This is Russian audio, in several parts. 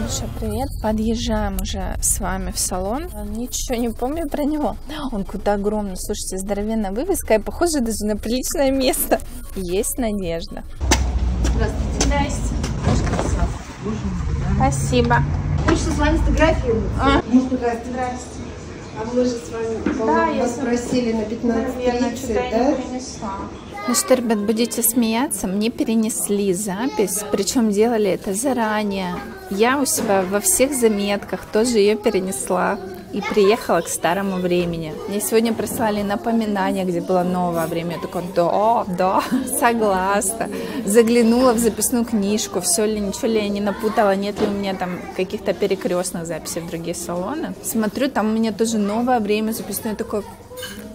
Большой привет. Подъезжаем уже с вами в салон. Ничего не помню про него. Он куда огромный. Слушайте, здоровенная вывеска и похоже даже на приличное место. Есть надежда. Здравствуйте. Здрасте. Спасибо. Хочется с вами сфотографироваться. А? Здрасте. А мы же с вами, Да, да, я вас просили на 15.30, да? Ну что, ребят, будете смеяться, мне перенесли запись, причем делали это заранее. Я у себя во всех заметках тоже ее перенесла и приехала к старому времени. Мне сегодня прислали напоминание, где было новое время. Я такая, да, да, согласна. Заглянула в записную книжку, все ли, ничего ли я не напутала, нет ли у меня там каких-то перекрестных записей в другие салоны. Смотрю, там у меня тоже новое время записное. Такой,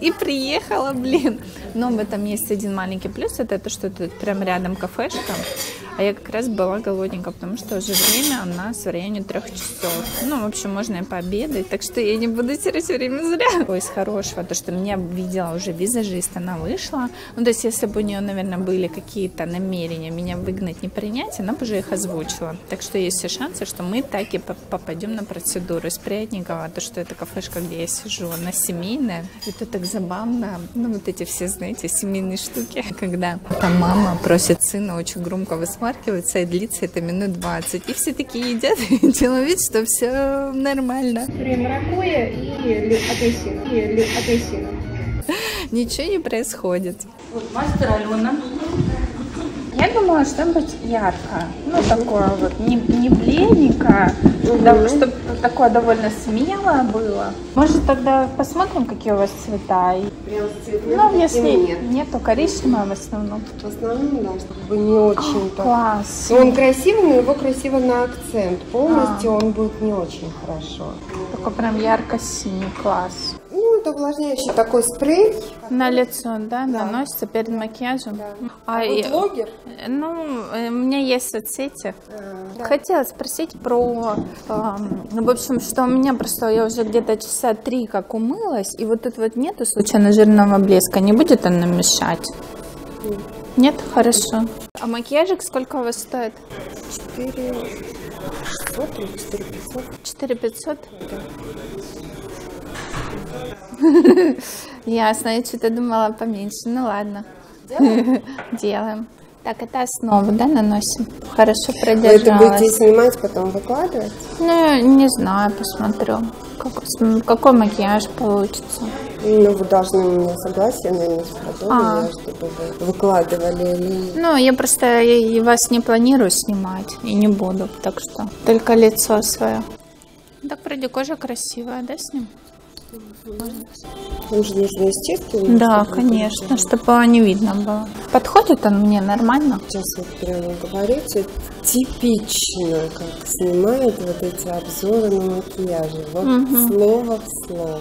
и приехала, блин. Но в этом есть один маленький плюс, это то, что тут прям рядом кафешка. А я как раз была голодненькая, потому что уже время у нас в районе трех часов. Ну, в общем, можно и пообедать, так что я не буду терять время зря. Ой, из хорошего, то, что меня видела уже визажист, она вышла. Ну, то есть, если бы у нее, наверное, были какие-то намерения меня выгнать, не принять, она бы уже их озвучила. Так что есть все шансы, что мы так и по- попадем на процедуру. Из приятненького, то, что это кафешка, где я сижу, она семейная. Это так забавно. Ну, вот эти все, знаете, семейные штуки, когда там мама просит сына очень громко высмаркиваться, и длится это минут 20. И все такие едят и делают вид, что все нормально. Маракуя и апельсин. И апельсин. Ничего не происходит. Вот мастер Алена. Я думала, что-нибудь яркое. Ну, такое вот, не, не бледненькое, да, чтобы такое довольно смелое было. Может, тогда посмотрим, какие у вас цвета? И- с цветным Ну, если нет. нету коричневого в основном. В основном, да, чтобы не очень так. Класс. Ну, он красивый, но его красиво на акцент. Полностью он будет не очень хорошо. Такой прям ярко-синий класс. Это увлажняющий такой спрей. На лицо, да, наносится перед макияжем. А, Вы и- блогер? ну, э, у меня есть соцсети. А, Хотела спросить про, ну, в общем, что у меня просто я уже где-то часа три как умылась, и вот тут вот нету случайно жирного блеска, не будет он нам мешать? Нет? Хорошо. А макияжик сколько у вас стоит? 4 600 или 4 500. 4 500? Ясно, я что-то думала поменьше. Ну ладно. Делаем. Так, это основу, да, наносим? Хорошо Вы это продержалась. будете снимать, потом выкладывать? Ну, не знаю, посмотрю, как- какой макияж получится. Ну, вы должны мне согласие на А. чтобы вы выкладывали или Ну, я просто и вас не планирую снимать и не буду, так что только лицо свое. Так вроде кожа красивая, да, с ним? Вам же нужно естественно. Да, конечно, чтобы не видно было. Подходит он мне нормально? Сейчас вот прямо говорите, типично, как снимают вот эти обзоры на макияже. Вот Мгм. слово в слово.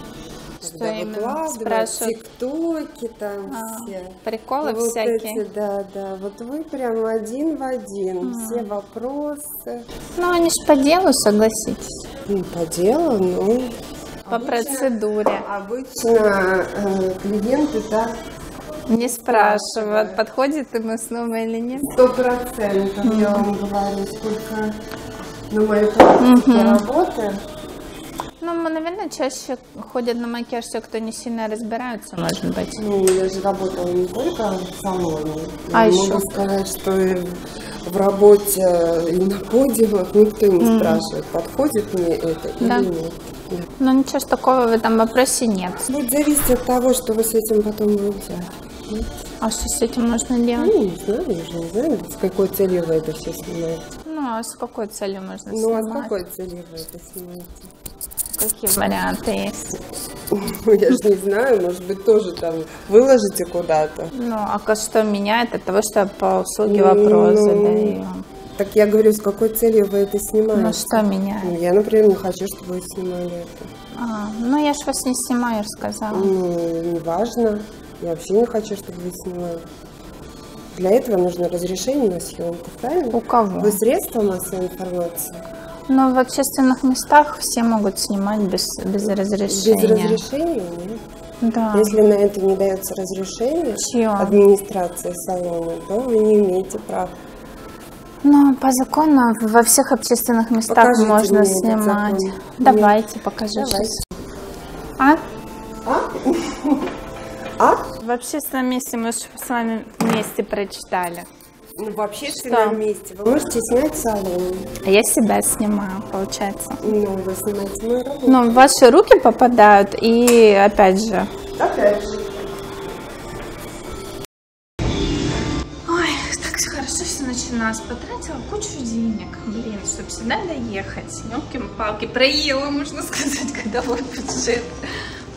Что Когда именно? Спрашивают? тиктоки там А, все. Приколы вот всякие. эти, да, да. Вот вы прям один в один. Все вопросы. Ну, они ж по делу, согласитесь. Ну, по делу, ну, По процедуре. обычно э, клиенты так Не спрашивают, подходит ему снова или нет. Сто процентов, я вам говорю, сколько на моей практике работы. Ну, наверное, чаще ходят на макияж те, кто не сильно разбираются, может быть. Ну, я же работала не только в салоне. А Я еще? Могу сказать, что в работе и на подиумах никто не спрашивает, подходит мне это Да. или нет. Но ничего такого в этом вопросе нет. Будет зависеть от того, что вы с этим потом будете. Ну, А что с этим можно делать? Ну, не знаю, я же не знаю, с какой целью вы это все снимаете. Ну, а с какой целью можно Ну, а с снимать? какой целью вы это снимаете? Какие варианты есть? Ну, Я же не знаю, может быть, тоже там выложите куда-то. Ну, а что меняет от того, что я по услуге вопросы Ну, даю? Так я говорю, с какой целью вы это снимаете? Ну, что меняет? Ну, я, например, не хочу, чтобы вы снимали это. А, ну, я ж вас не снимаю, я ж сказала. Ну, не важно. Я вообще не хочу, чтобы вы снимали. Для этого нужно разрешение на съемку, правильно? У кого? Вы средства массовой информации? Ну, в общественных местах все могут снимать без, без разрешения. Без разрешения, нет? Да. Если на это не дается разрешение Чье? администрации салона, то вы не имеете права. Ну, по закону во всех общественных местах Покажите можно снимать. Давайте, покажу Давайте. сейчас. А? А? А? В общественном месте мы же с вами вместе прочитали. Ну, в общественном Что? месте вы можете снять салон. А я себя снимаю, получается. Ну, вы снимаете мою работу. Ну, в ваши руки попадают, и опять же, Опять же. Ой, так всё хорошо все начиналось. Потратила кучу денег, блин, чтобы сюда доехать. Елки-палки, проела, можно сказать, годовой бюджет.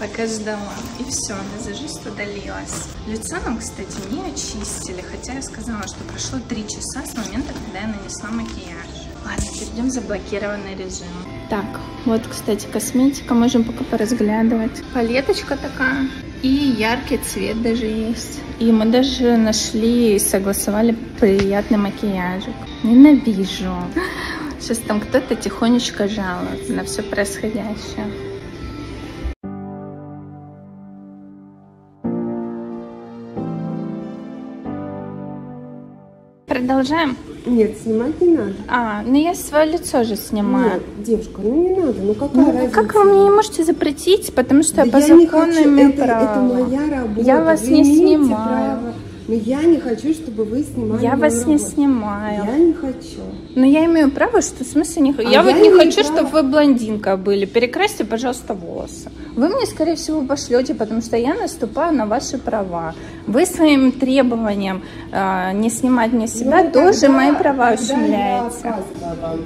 Пока ждала. И все, визажист удалилась. Лицо нам, кстати, не очистили, хотя я сказала, что прошло три часа с момента, когда я нанесла макияж. Ладно, перейдем в заблокированный режим. Так, вот, кстати, косметика, можем пока поразглядывать. Палеточка такая. И яркий цвет даже есть. И мы даже нашли и согласовали приятный макияжик. Ненавижу. Сейчас там кто-то тихонечко жалуется на все происходящее. Продолжаем. Нет, снимать не надо. А, ну я свое лицо же снимаю. Нет, девушка, ну не надо, ну какая Ну, разница? как вы мне не можете запретить, потому что я Да по я не закону хочу, это, право. это моя работа. Я вас Вы не снимаю. право. Но я не хочу, чтобы вы снимали Я вас не работу. снимаю. Я не хочу. Но я имею право, что в смысле не хочу. А я, вот я не имею хочу, право. чтобы вы блондинка были. Перекрасьте, пожалуйста, волосы. Вы мне, скорее всего, пошлете, потому что я наступаю на ваши права. Вы своим требованием э, не снимать мне себя Ну, тоже тогда- мои права ущемляете. Я вам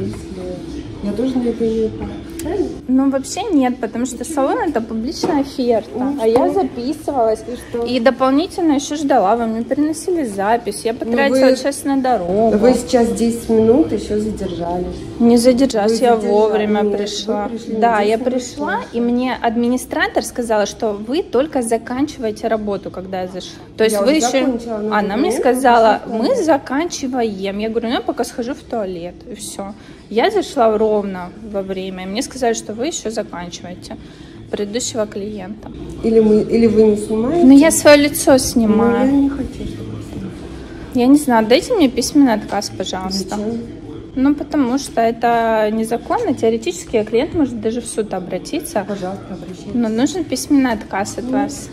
если я тоже на это имею право. Правильно? Ну, вообще нет, потому что салон это публичная оферта. Ну, а я записывалась. И что? И дополнительно еще ждала. Вы мне переносили запись. Я потратила вы- час на дорогу. Вы сейчас 10 минут еще задержались. Не задержалась, Вы я вовремя Нет, пришла. пришли да, я 10 пришла, минут и мне администратор сказала, что вы только заканчиваете работу, когда я зашла. То есть Я вы еще... Она мне сказала, мы заканчиваем. Я говорю, ну я пока схожу в туалет, и все. Я зашла ровно во время, и мне сказали, что вы еще заканчиваете предыдущего клиента. Или, мы, или вы не снимаете? Но я свое лицо Ну, я снимаю. не хочу, снимали. Я не знаю, дайте мне письменный отказ, пожалуйста. Зачем? Ну, потому что это незаконно. Теоретически клиент может даже в суд обратиться. Пожалуйста, обращайтесь. Но нужен письменный отказ от вас.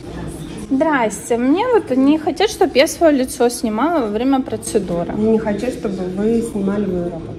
Здрасте. Мне вот не хотят, чтобы я свое лицо снимала во время процедуры. Я не хочу, чтобы вы снимали мою работу.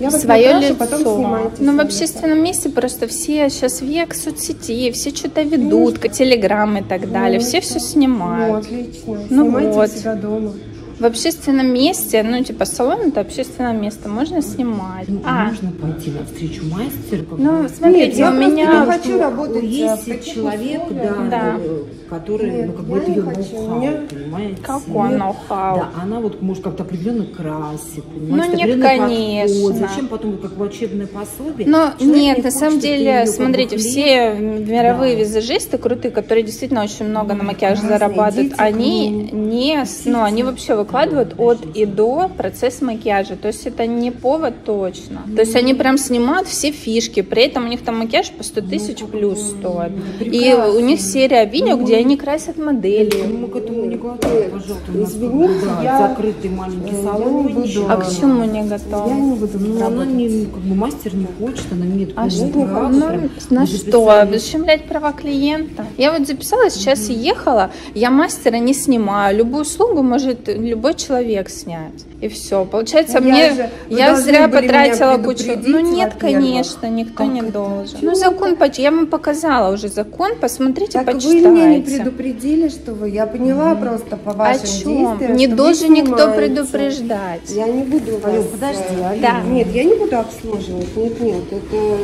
Я вас Свое накрашу, лицо. потом снимаете Ну, в общественном месте просто все сейчас век соцсетей, все что-то ведут, телеграммы и так далее. Ну, все все. Ну, снимают. отлично. Ну Снимайте вот. себя дома. В общественном месте, ну, типа салон это общественное место, можно снимать. Ну, А, можно пойти навстречу мастеру. ну, смотрите, я у меня... не хочу работать, Есть э, в таких человек, условиях. да, Да. э, который, Нет, ну, как бы я это ее ноу-хау, понимаете? Какой Нет. ноу-хау? Да, она вот может как-то определенно красит, Ну, нет, конечно. подход. Зачем потом как бы учебное пособие? Но Человек нет, не на самом деле, смотрите, все мировые Да. визажисты крутые, которые действительно очень много на макияж разные зарабатывают, они не, ну, они вообще выкладывают от и до процесс макияжа, то есть это не повод точно. То есть они прям снимают все фишки, при этом у них там макияж по 100 тысяч плюс стоит. И у них серия видео, где они красят модели. Ну, мы к этому не готовы, пожалуйста. Извините, я- закрытый маленький я салон. не. А к чему не Я готовы? не буду Ну, она не, как бы мастер не хочет, она имеет А что? Ну, на что? Ущемлять права клиента? Я вот записалась, сейчас и ехала, я мастера не снимаю. Любую услугу может любой человек снять. И все. Получается, Ну, я мне же- вы я зря потратила кучу. Ну нет, конечно, никто Как не это? должен. Почему Ну закон, поч- я вам показала уже закон, посмотрите, Так вы почитайте. меня не предупредили, что вы. Я поняла просто по О вашим чем? действиям. Не вы должен никто предупреждать. Я не буду вас... Подожди, э, Алён. Да. Нет, я не буду обслуживать. Нет, нет, это...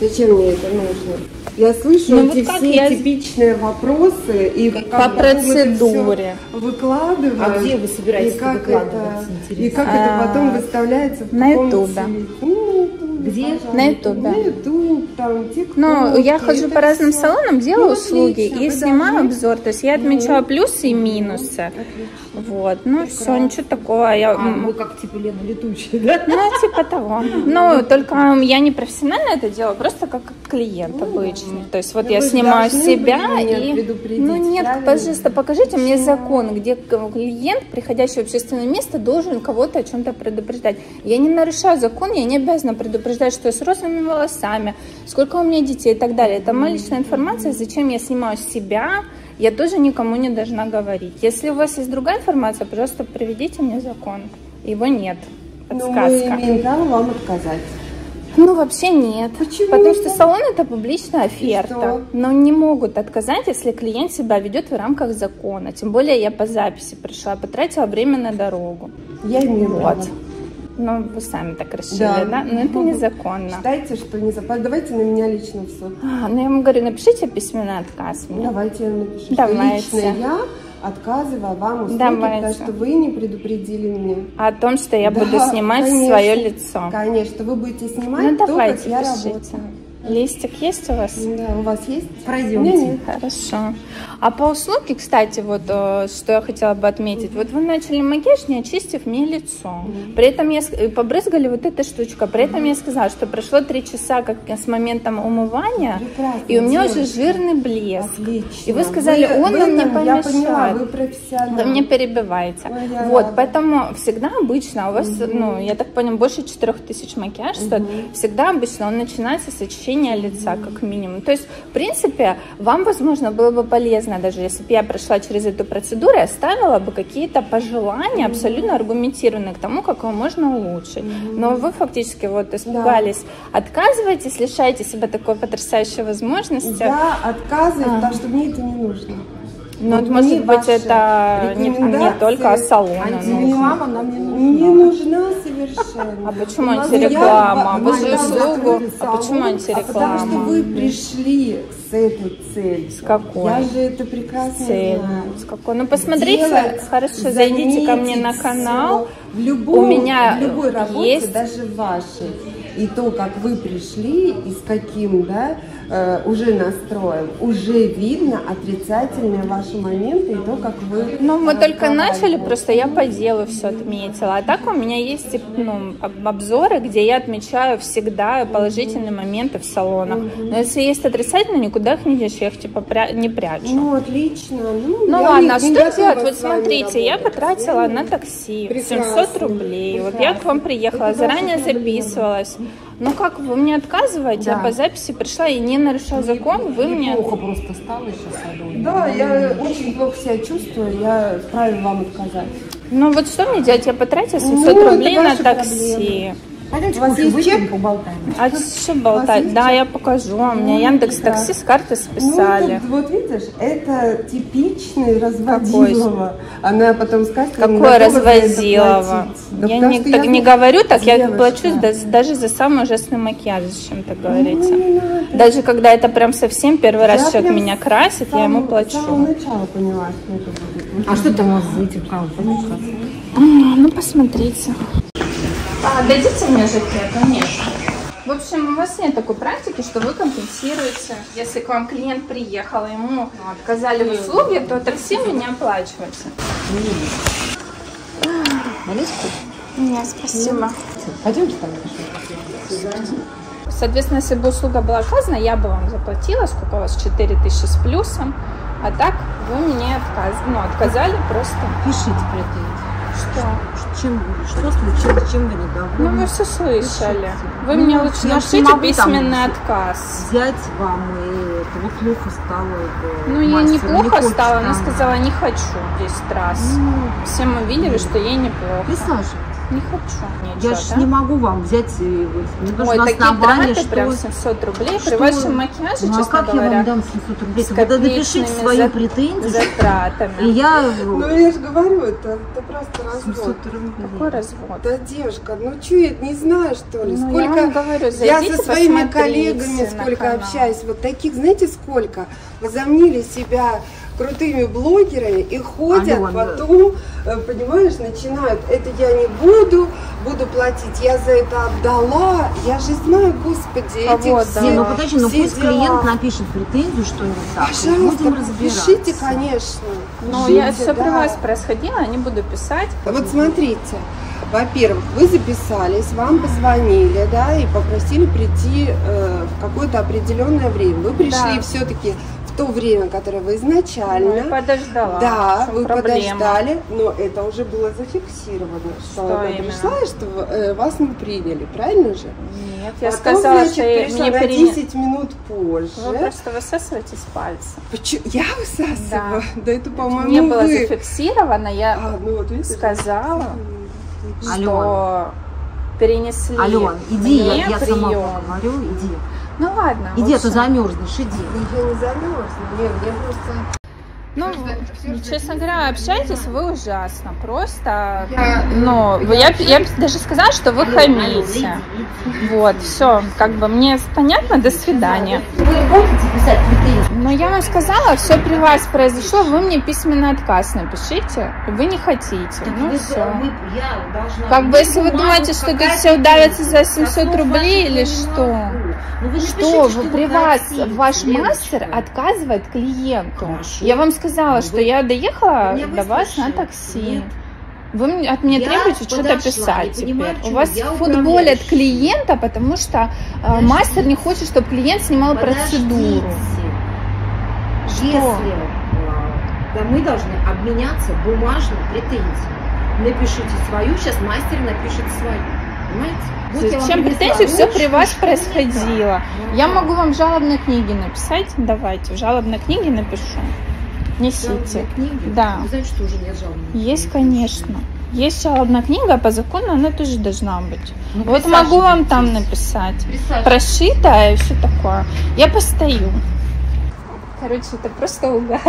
Зачем мне это нужно? Я слышу Ну, эти вот все я- типичные вопросы и как По это процедуре. выкладывают. А где вы собираетесь и как это? И как это потом выставляется в на Ютубе. Ну, Где? На Ютубе. На Ютуб, там, ТикТок. Ну, я хожу по разным салонам, делаю Ну, услуги отлично, и снимаю должны- обзор. То есть я отмечаю плюсы и минусы. Отлично. Вот, ну все, ничего такого. Я, А, вы как типа Лена летучая, да? Ну, типа того. Ну, только я не профессионально это делаю, просто как клиент обычный. То есть вот я снимаю себя и... Ну нет, пожалуйста, покажите мне закон, где к- клиент, приходящий в общественное место, должен кого-то о чем-то предупреждать. Я не нарушаю закон, я не обязана предупреждать, что я с розовыми волосами, сколько у меня детей и так далее. Это моя личная информация, зачем я снимаю себя, я тоже никому не должна говорить. Если у вас есть другая информация, пожалуйста, приведите мне закон. Его нет. Но Подсказка. мы имеем право вам отказать. Ну, вообще нет. Почему Потому что салон это публичная оферта. Но не могут отказать, если клиент себя ведет в рамках закона. Тем более я по записи пришла, потратила время на дорогу. Я имею право. Вот. Ну, вы сами так решили, да? Да. Но это незаконно. Считайте, что не запас. Давайте на меня лично в суд. А, ну, я вам говорю, напишите письменный отказ мне. Давайте я напишу, Давайте. лично я отказываю вам услуги, Давайте. потому что вы не предупредили меня. О том, что я Да, буду снимать конечно. свое лицо. Конечно, вы будете снимать Ну, то, давайте, как я пишите. работаю. Листик есть у вас? Да, у вас есть? Пройдемте. Меня нет. Хорошо. А по услуге, кстати, вот э, что я хотела бы отметить. Вот вы начали макияж, не очистив мне лицо. При этом я э, побрызгали вот эта штучка. При этом я сказала, что прошло три часа как с моментом умывания, Прекрасно, и у меня уже девочка. жирный блеск. Отлично. И вы сказали, Вы- он в нам не этом Я поняла, помешает. вы профессионал. Вы мне перебиваете. Ой, вот, рада. поэтому всегда обычно у вас, ну, я так понял, больше 4000 макияж стоит. Всегда обычно он начинается с очищения лица, как минимум. То есть, в принципе, вам, возможно, было бы полезно, даже если бы я прошла через эту процедуру и оставила бы какие-то пожелания абсолютно аргументированные к тому, как его можно улучшить. Но вы фактически вот испугались, отказываетесь, лишаете себя такой потрясающей возможности. Я отказываюсь, А. потому что мне это не нужно. Ну, Вот может быть, это не, не только салону Антиреклама нам не нужна. Не нужна совершенно. А почему антиреклама? Вы же услугу. А почему салон, антиреклама? А потому что вы пришли с этой целью. С какой? Я же это прекрасно Цель. знаю. С какой? Ну, посмотрите, Делать, хорошо, зайдите ко мне на канал. В любом, У меня в любой работе, есть- даже в вашей. И то, как вы пришли и с каким, да, э, уже настроем, уже видно отрицательные ваши моменты и то, как вы... Ну, мы только начали, просто я по делу все отметила. А так у меня есть ну, об- обзоры, где я отмечаю всегда положительные моменты в салонах. Но если есть отрицательные, никуда их не денешь, я их типа пря- не прячу. Ну, отлично. Ну, Ну ладно, а что делать? Вот смотрите, я потратила на такси Прекрасно, 700 рублей. Вот я к вам приехала, Это заранее проблема. Ну как, вы мне отказываете? Я Да. по записи пришла и не нарушаю закон, вы мне... Плохо просто стало сейчас, Алена. Да, я очень плохо себя чувствую, я вправе вам отказать. Ну вот что мне делать? Я потратила 700 Ну, рублей на такси. проблемы. Пойдемте У вас есть чек? поболтаем. А что болтать? Да, чек? я покажу. У меня Ну, Яндекс. Такси с карты Ну, списали. это, вот видишь, это типичный разводилово. Она потом скажет, Какое платить. Да я не, так я не говорю, так, я девочка. плачу да- даже за самый ужасный макияж, зачем так говорите. Ну. Даже когда это прям совсем первый раз Я человек прям меня красит, я ему самого- плачу. С самого начала поняла, что это будет. А что там у вас за этим каунтером? Ну, посмотрите. А, дадите мне жакет, конечно. В общем, у вас нет такой практики, что вы компенсируете. Если к вам клиент приехал, ему отказали в услуге, то такси вы не оплачиваете. Нет, спасибо. Пойдемте там. Соответственно, если бы услуга была оказана, я бы вам заплатила, сколько у вас, 4000 с плюсом. А так вы мне отказ... ну, отказали просто. Пишите претензии. Что? Чем, что случилось, чем вы недовольны? Ну, вы все слышали. Вы Ну, мне лучше я напишите там письменный взять. отказ. Взять вам и это вот плохо стало. это, Ну, мастер неплохо стало, она там. сказала, не хочу 10 раз. Ну, Все мы видели, что ей неплохо. Присаживайтесь. Не хочу. Я Ничего, же да? не могу вам взять и вот, мне нужно Ой, такие основание, что... прям 700 рублей. При что- вашем макияже, ну, а честно как я говоря, вам дам 700 рублей? с тогда напишите свою за- претензию, и затратами. я... Ну, я же говорю, это, это просто развод. 700 рублей. Какой развод? Да, девушка, ну что, я не знаю, что ли? Ну, я сколько вам говорю, я со своими коллегами сколько канал. общаюсь, вот таких, знаете, сколько возомнили себя крутыми блогерами и ходят Алена, потом э, понимаешь, начинают, это я не буду, буду платить, я за это отдала, я же знаю, господи, А этих вот, да. всех, Не, ну подожди, ну все пусть дела. клиент напишет претензию, что не так. Пожалуйста, будем разбираться. пишите, конечно. Ну, Пишите, я все при да. вас происходило, не буду писать. Вот смотрите, во-первых, вы записались, вам позвонили, да, и попросили прийти э, в какое-то определенное время. Вы пришли Да. все-таки то время, которое вы изначально. Ну, подождала. Да, вы проблема? подождали, но это уже было зафиксировано, что, Что она именно? пришла и что э, вас не приняли, правильно же? Нет, я Потом, сказала, значит, что я пришла мне на перене- 10 минут позже. Вы просто высасываете с пальца. Почему? Я высасываю? Да, это, по-моему, Не было вы. зафиксировано, я А, ну вот видите. сказала, Алена. что перенесли Ален, иди, я, мне я сама прием. поговорю, иди. Ну ладно. Иди, а то замерзнешь, иди. Я не замерзла, нет, я просто... Ну, честно говоря, общаетесь вы ужасно. Просто, Я- ну, я, я, бы даже сказала, что вы хамите. Вот, все, как бы мне понятно, до свидания. Вы будете писать претензии? Но я вам сказала, все при вас произошло, вы мне письменный отказ напишите, вы не хотите, ну Вы- все. вы- я должна Как бы, если вы думаете, что тут все удавится за претензия. 700 Каков рублей или что? могу. Ну, вы Что напишите, вы, при вас хотите, ваш мастер Леночка. отказывает клиенту. Хорошо. Я вам сказала, Ну, что вы- я доехала Меня до вас на такси. Нет. Вы от меня Я требуете что-то писать не понимаю, теперь. У вас футболят клиента, потому что э, мастер не хочет, чтобы клиент снимал процедуру. Подождите. Что? Если э, да, мы должны обменяться бумажной претензией. Напишите свою, сейчас мастер напишет свою. Понимаете? Вот Зачем претензии? Все при вас происходило. Ну, Я да. могу вам жалобные книги написать. Давайте, в жалобной книге напишу. Несите. Книги? Да. Вы знаете, что уже нет жалобных Есть, конечно. Есть жалобная книга, а по закону она тоже должна быть. Ну, Вот могу вам там написать. Присаживайтесь. Прошитая и все такое. Я постою. Короче, это просто угар.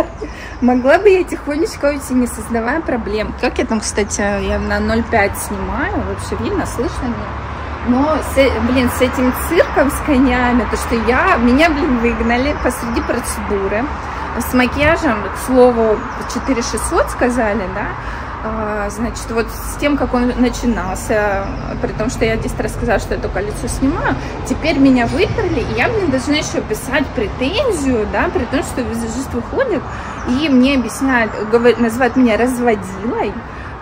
Могла бы я тихонечко уйти, не создавая проблем. Как я там, кстати, я на 0,5 снимаю, вообще видно, слышно меня. Но, с, блин, с этим цирком, с конями, то, что я, меня, блин, выгнали посреди процедуры. С макияжем, к слову, 4600 сказали, да, значит, вот с тем, как он начинался, при том, что я 10 раз сказала, что я только лицо снимаю, теперь меня выперли, и я, блин, должна еще писать претензию, да, при том, что визажист выходит, и мне объясняют, говорят, называют меня разводилой,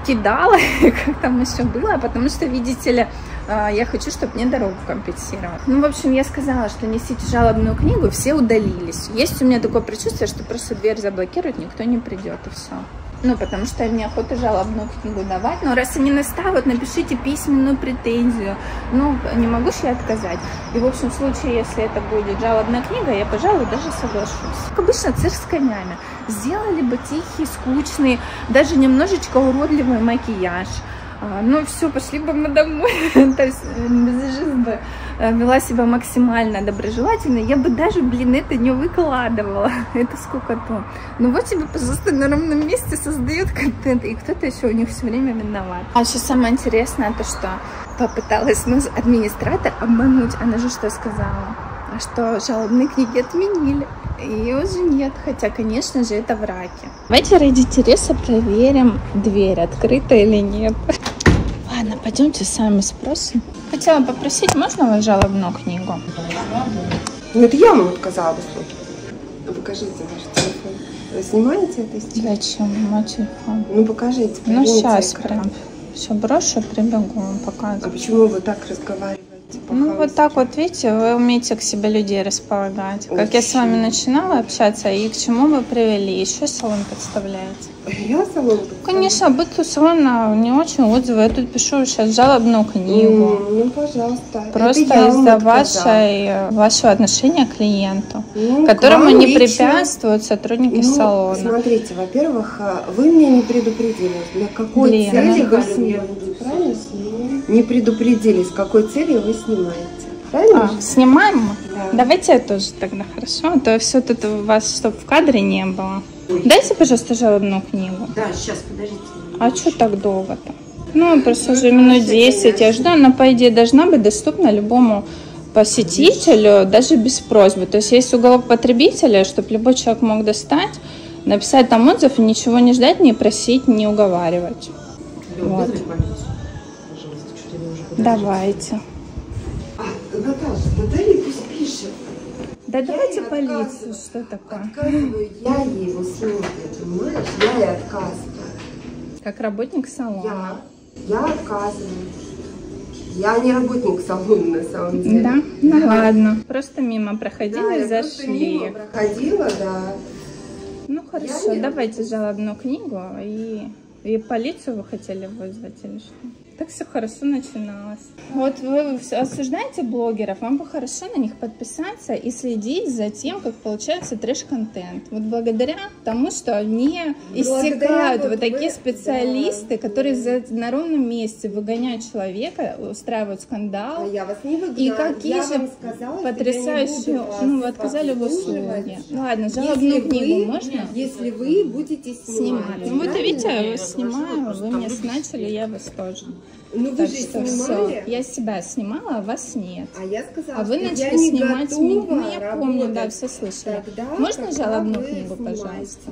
кидалой, как там еще было, потому что, видите ли, а, я хочу, чтобы мне дорогу компенсировали. Ну, в общем, я сказала, что несите жалобную книгу, все удалились. Есть у меня такое предчувствие, что просто дверь заблокируют, никто не придет, и все. Ну, потому что мне охота жалобную книгу давать. Но раз они наставят, напишите письменную претензию. Ну, не могу же я отказать. И, в общем, в случае, если это будет жалобная книга, я, пожалуй, даже соглашусь. Как обычно, цирк с конями. Сделали бы тихий, скучный, даже немножечко уродливый макияж. А, Ну все, пошли бы мы домой. То есть э, визажист бы э, вела себя максимально доброжелательно. Я бы даже, блин, это не выкладывала. Это сколько-то. Ну вот тебе, пожалуйста, на ровном месте создают контент. И кто-то еще у них все время виноват. А еще самое интересное, то что попыталась ну, администратор обмануть. Она же что сказала? А что жалобные книги отменили. И уже нет, хотя, конечно же, это враки. Давайте ради интереса проверим, дверь открыта или нет. Ладно, пойдемте сами спросим. Хотела попросить, можно вас жалобную книгу? Ну, это я вам отказала бы слушать. Покажите ваш телефон. Вы снимаете это сейчас? Зачем? Мой телефон. Ну, покажите. Ну, сейчас экран. прям. Все брошу, прибегу вам А показывать. почему вы так разговариваете? Ну, вот так вот, видите, вы умеете к себе людей располагать. Как я с вами Очень. начинала общаться, и к чему вы привели. Еще салон представляете. Я представляю? Конечно, салона не очень отзывы. Я тут пишу сейчас жалобную книгу. М, Ну, пожалуйста. Просто из-за вашей, вашего отношения к клиенту, Ну, к которому вам не лично- препятствуют сотрудники Ну, салона. смотрите, во-первых, а, вы меня не предупредили, для какой Блин, цели ну, вы снимаете, правильно? Не предупредили, с какой целью вы снимаете, правильно? А, снимаем? Да. Давайте я тоже тогда, хорошо? А то все тут у вас, чтобы в кадре не было. Дайте, пожалуйста, жалобную книгу. Да, сейчас, подождите. А что так долго-то? Ну, просто уже минут 10 я жду. Она, по идее, должна быть доступна любому посетителю, даже без просьбы. То есть есть уголок потребителя, чтобы любой человек мог достать, Написать там отзыв и ничего не ждать, не просить, не уговаривать. Лён, Вот. Давайте. А, Наташа, пишет. Да давайте ей полицию, что такое? Отказываю я ей в условиях, понимаешь? Я ей отказываю. Как работник салона. Я, я отказываю. Я не работник салона на самом деле. Да? Ну ладно. Просто мимо Да, проходили, я просто зашли. мимо проходила, да. Ну хорошо, не давайте жалобную книгу и, и полицию вы хотели вызвать или что? Так все хорошо начиналось. Вот вы осуждаете блогеров, вам бы хорошо на них подписаться и следить за тем, как получается трэш-контент. Вот благодаря тому, что они истекают вот вот такие вы- специалисты, да. которые за, на ровном месте выгоняют человека, устраивают скандал. А я вас не выгнала. И какие я же вам сказала, потрясающие, ну, вы отказали в услуге. Ладно, жалобную Если книгу вы- можно? Если вы будете снимать. Снимать. Ну вот правильно? видите, я вас снимаю, вы меня сначали, я вас тоже. Ну вы Так же что снимали. все. Я себя снимала, а вас нет. А я сказала, А вы что я начали не снимать готова. Ну, я помню, да, все слышали. тогда, Можно жалобную книгу, снимаете. пожалуйста?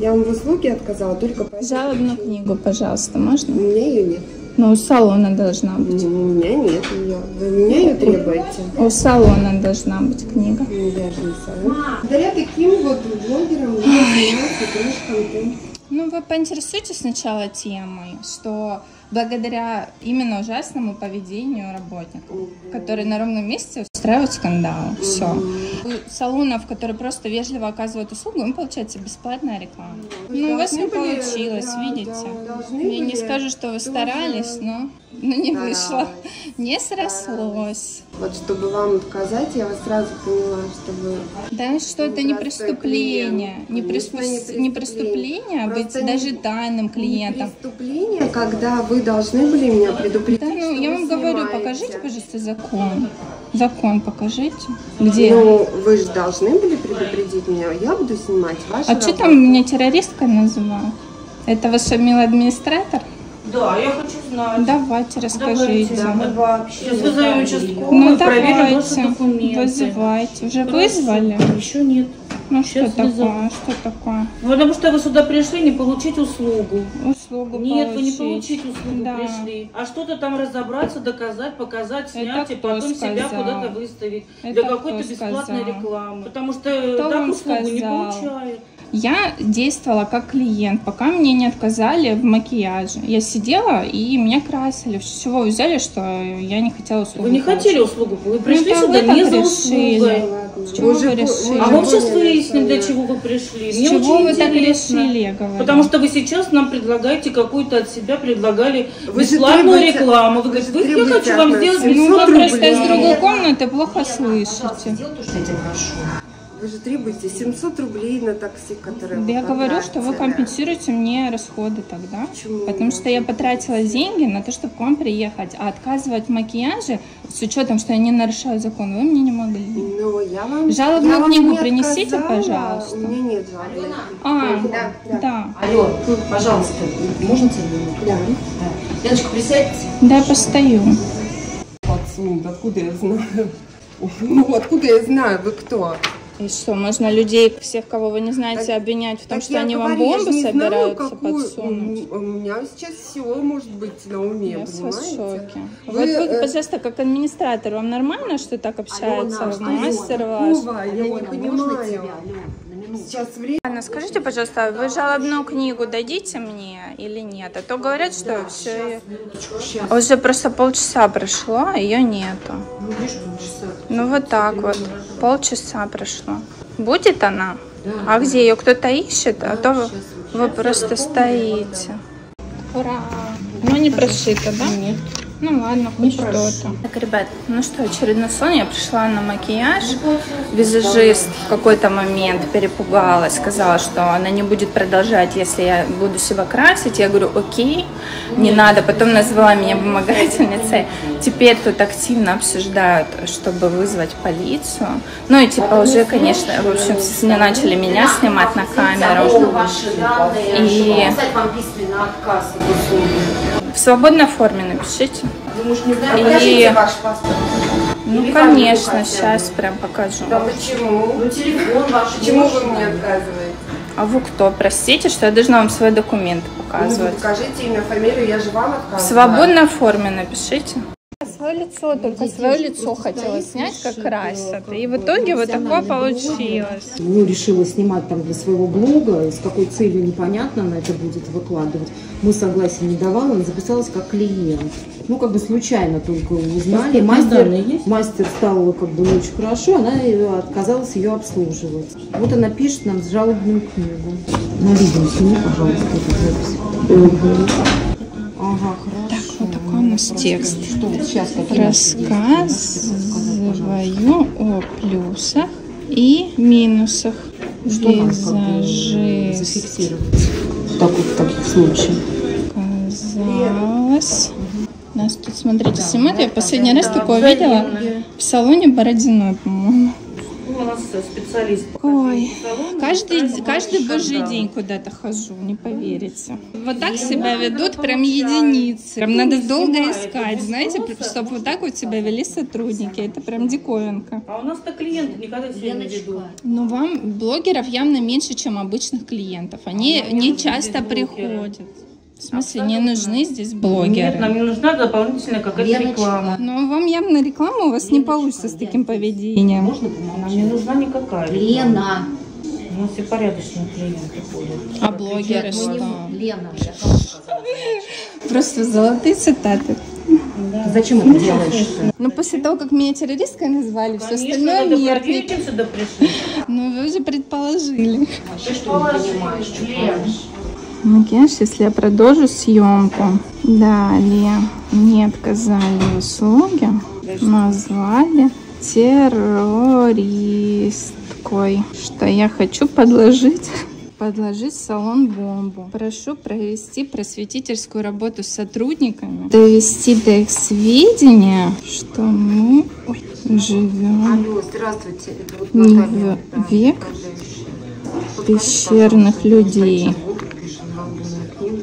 Я вам в услуге отказала только по Жалобную книгу, пожалуйста, У можно? меня ее нет. Ну, у салона должна У быть. меня нет ее. Вы у меня ее требуете? У салона должна быть книга. Ну, я же не знаю. Благодаря таким вот блогерам я занимаюсь трэш-контент. Ну, вы поинтересуйтесь сначала темой, что благодаря именно ужасному поведению работников, которые на ровном месте устраивают скандал. Все. У салонов, которые просто вежливо оказывают услугу, им получается бесплатная реклама. Вы Ну, у вас не были, получилось, да, видите? да, Я не скажу, что вы старались, но, но не вышло. старались. Не срослось. Вот чтобы вам отказать, я вас сразу поняла, что вы Да что это не преступление. Не, преступ- не не преступление. а быть Просто не- даже тайным клиентом. преступление, когда вы должны были меня предупредить. Да, ну, что я вам говорю, снимаете. покажите, пожалуйста, закон. Закон покажите. Где? Ну, вы же должны были предупредить меня. Я буду снимать ваши а что работы. там меня террористкой называют? Это ваш милый администратор? Да, я хочу знать. Давайте, расскажите. Давайте, да, вообще Сейчас вызовем участкового, Ну, проверим ваши документы. вызывайте. Уже Хорошо. вызвали? Еще нет. Ну, что Сейчас вызову. такое? Что такое? Потому что вы сюда пришли не получить услугу. Услугу Нет, вы не получить. получить услугу Да. пришли. А что-то там разобраться, доказать, показать, снять и кто потом себя сказал? куда-то выставить. Это для какой-то бесплатной сказал? рекламы. Потому что Кто так услугу не сказал? Я действовала как клиент, пока мне не отказали в макияже. Я сидела и меня красили. Вы взяли, что я не хотела услугу? Вы не получить? хотели услугу, вы пришли Ну, сюда вы так не за решили. услугой. С чего Мы же вы решили? А же вот сейчас выясним, для чего вы пришли. С Мне чего очень вы так интересно. решили, я говорю? Потому что вы сейчас нам предлагаете какую-то от себя, предлагали Вы бесплатную требуете- рекламу. Вы говорите, вы, я хочу вам от нас сделать 700 Ну, вы бесплатную просто из рекламу. другой комнаты плохо слышите. сделай то, что я тебя прошу. Вы же требуете 700 рублей на такси, которое Да я говорю, что вы компенсируете мне расходы тогда. Почему? Потому что я потратила деньги на то, чтобы к вам приехать. А отказывать в макияже, с учетом, что я не нарушаю закон, вы мне не могли. Ну, я вам... Жалобную я вам книгу не принесите, отказала. пожалуйста. У меня нет книги. А, Да, да. да. Алло, пожалуйста, можно тебе? Да. Да. Леночка, присядьте. Да, я постою. Подсунут, откуда я знаю? Ну, откуда я знаю, вы кто? И что, можно людей, всех, кого вы не знаете, Так- обвинять в том, что они вам говорю, не знаю, собираются какую- подсунуть? У меня сейчас все может быть на уме, Я вас в понимаете? шоке. Вы, вот вы, э, пожалуйста, как администратор, вам нормально, что так общается Алена, мастер ваш? Какого? Я не Алена, понимаю. тебя? Алена. Сейчас время. Анна, скажите, пожалуйста, вы жалобную книгу дадите мне или нет? А то говорят, что все... Минуточку, сейчас. Уже просто полчаса прошло, а ее нету. Ну, видишь, полчаса. Ну вот так вот, полчаса прошло. Будет она? Да. А где ее кто-то ищет? А то вы, Сейчас. вы просто стоите. Ура! Ну не прошито, да? Нет. Ну ладно, хоть что-то. Так, ребят, ну что, очередной сон. Я пришла на макияж. Визажист в какой-то момент перепугалась, сказала, что она не будет продолжать, если я буду себя красить. Я говорю, окей, не надо. Потом назвала меня помогательницей. Теперь тут активно обсуждают, чтобы вызвать полицию. Ну и типа уже, конечно, в общем, не начали меня снимать на камеру. И- В свободной форме напишите. Вы, может, не знаете, И- покажите ваш паспорт. Ну, Или конечно, сейчас прям покажу. Да почему? Ну, телефон ваш. Почему вы мне отказываете? А вы кто? Простите, что я должна вам свои документы Ну, показывать. покажите имя, фамилию, я же вам В отказываю. свободной форме напишите. Свое лицо, только свое лицо хотела снять, как красят. И в итоге вот такое получилось. Ну, решила снимать там для своего блога, с какой целью непонятно она это будет выкладывать. Мы согласия не давала, она записалась как клиент. Ну, как бы случайно только узнали. Мастер, мастер стал как бы очень хорошо, она отказалась ее обслуживать. Вот она пишет нам жалобную книгу. На видео сними, пожалуйста, эту запись. Ага, хорошо. У нас текст. Рассказываю о плюсах и минусах Что визажист в таких, в таких случаях? Казалось. Нас тут, смотрите, снимают. Я последний раз такое видела в салоне Бородиной, по-моему. Ну, специалист. Ой, салону, каждый, каждый божий да. день куда-то хожу, не поверите. Вот так себя ведут прям единицы. Прям надо долго искать, знаете, чтобы вот так вот себя вели сотрудники. Это прям диковинка. А у нас-то клиенты никогда себя не ведут. Но вам блогеров явно меньше, чем обычных клиентов. Они нам не часто приходят. В смысле, не нужны здесь Нет, блогеры. нам не нужна дополнительная какая-то реклама. Но вам явно реклама у вас не получится с таким поведением. Можно Нам не нужна никакая. реклама. Лена. У нас все порядочные клиенты ходят. А блогеры что? Лена, Просто золотые цитаты. Зачем это делаешь? Ну, после того, как меня террористкой назвали, все Конечно, остальное мертвенько. проверить, им сюда пришли. Ну, вы уже предположили. Что не понимаешь, что творишь? Макияж, если я продолжу съемку. Далее мне отказали в услуге. Назвали террористкой. Что я хочу подложить подложить в салон бомбу. Прошу провести просветительскую работу с сотрудниками, довести до их сведения, что мы ой, живем Алло, здравствуйте. Это вот не в век пещерных людей.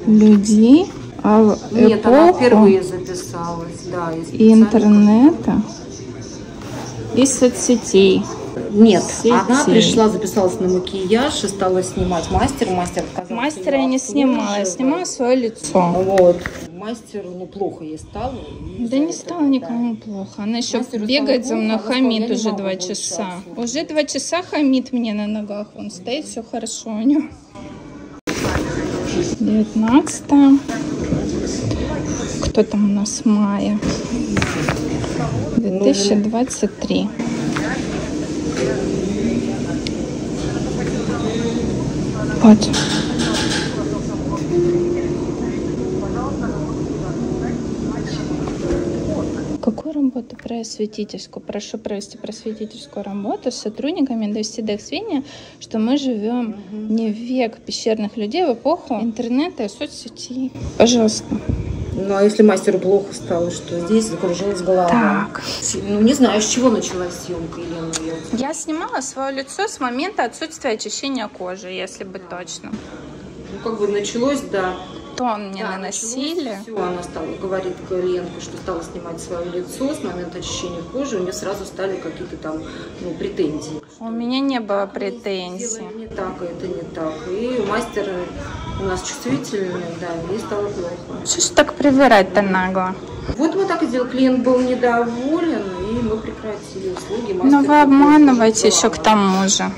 Людей, а в Нет, она впервые записалась, да. и интернета и соцсетей. Нет, Сети. она пришла, записалась на макияж и стала снимать мастер. Мастер отказался. Мастера я не снимала, я снимала свое лицо. Вот. Мастеру, ну, плохо ей стало. Да не стало никому плохо. Она еще Мастеру бегает за мной, хамит уже два часа. Уже два часа хамит мне на ногах. Он стоит, все хорошо у него. 19 Кто там у нас мая? 2023. Вот. Какую работу просветительскую? Прошу провести просветительскую работу с сотрудниками, довести до их сведения, что мы живем не в век пещерных людей, а в эпоху интернета и соцсетей. Пожалуйста. Ну, а если мастеру плохо стало, что здесь закружилась голова? Так. Ну, не знаю, с чего началась съемка, Елена. Я- Я снимала свое лицо с момента отсутствия очищения кожи, если быть точным. Ну, как бы началось, да. Тон мне Да, наносили. Все, она стала, говорит клиентка, что стала снимать свое лицо с момента очищения кожи, у нее сразу стали какие-то там ну, претензии. У меня не было претензий. не так, и это не так. И мастер у нас чувствительный, да, ей стало плохо. Что ж так привирать-то нагло? Вот мы так и сделали. Клиент был недоволен, и мы прекратили услуги. Но Мастер вы обманываете еще к тому же.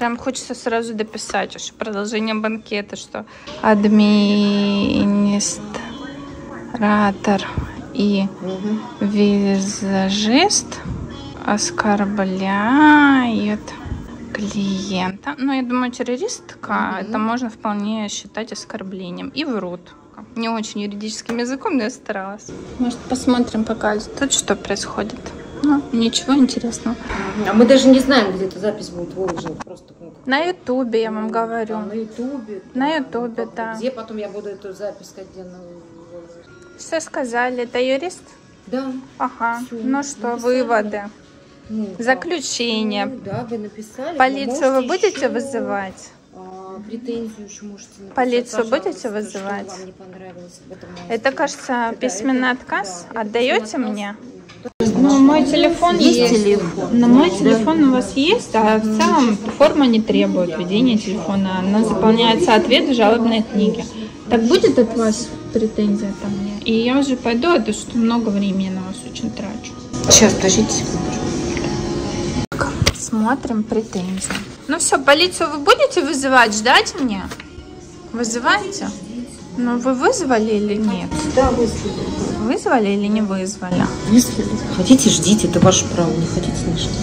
Прям хочется сразу дописать уже продолжение банкета, что администратор и визажист оскорбляют клиента. Ну, я думаю, террористка это можно вполне считать оскорблением. И врут. Не очень юридическим языком, но я старалась. Может, посмотрим, пока тут что происходит. Ну, ничего интересного. А мы даже не знаем, где эта запись будет выложена. Просто ну, На ютубе, я вам Да, говорю. на ютубе. На да, ютубе, да. Где потом я буду эту запись отдельно выложить? Все сказали. Это юрист? Да. Ага. Всё, Ну что, написали. выводы? Ну? Заключение. Ну, да, вы написали. Полицию вы будете еще, вызывать? а, претензию еще можете написать. Полицию будете вызывать? Что вам не понравилось в этом Это, кажется, Да, письменный это- отказ. да, Отдаете письменный мне? Ну, мой телефон Есть есть. телефон? На мой телефон у вас есть, а в целом форма не требует введения телефона. Она заполняется ответ в жалобной книге. Так будет от вас претензия ко мне? И я уже пойду, а то что много времени на вас очень трачу. Сейчас, подождите секундочку. Смотрим претензию. Ну все, полицию вы будете вызывать, ждать меня? Вызываете? Ну вы вызвали или нет? Да, выслали. Вызвали или не вызвали? Выслали. Хотите, ждите, это ваше право. Не хотите, не ждите.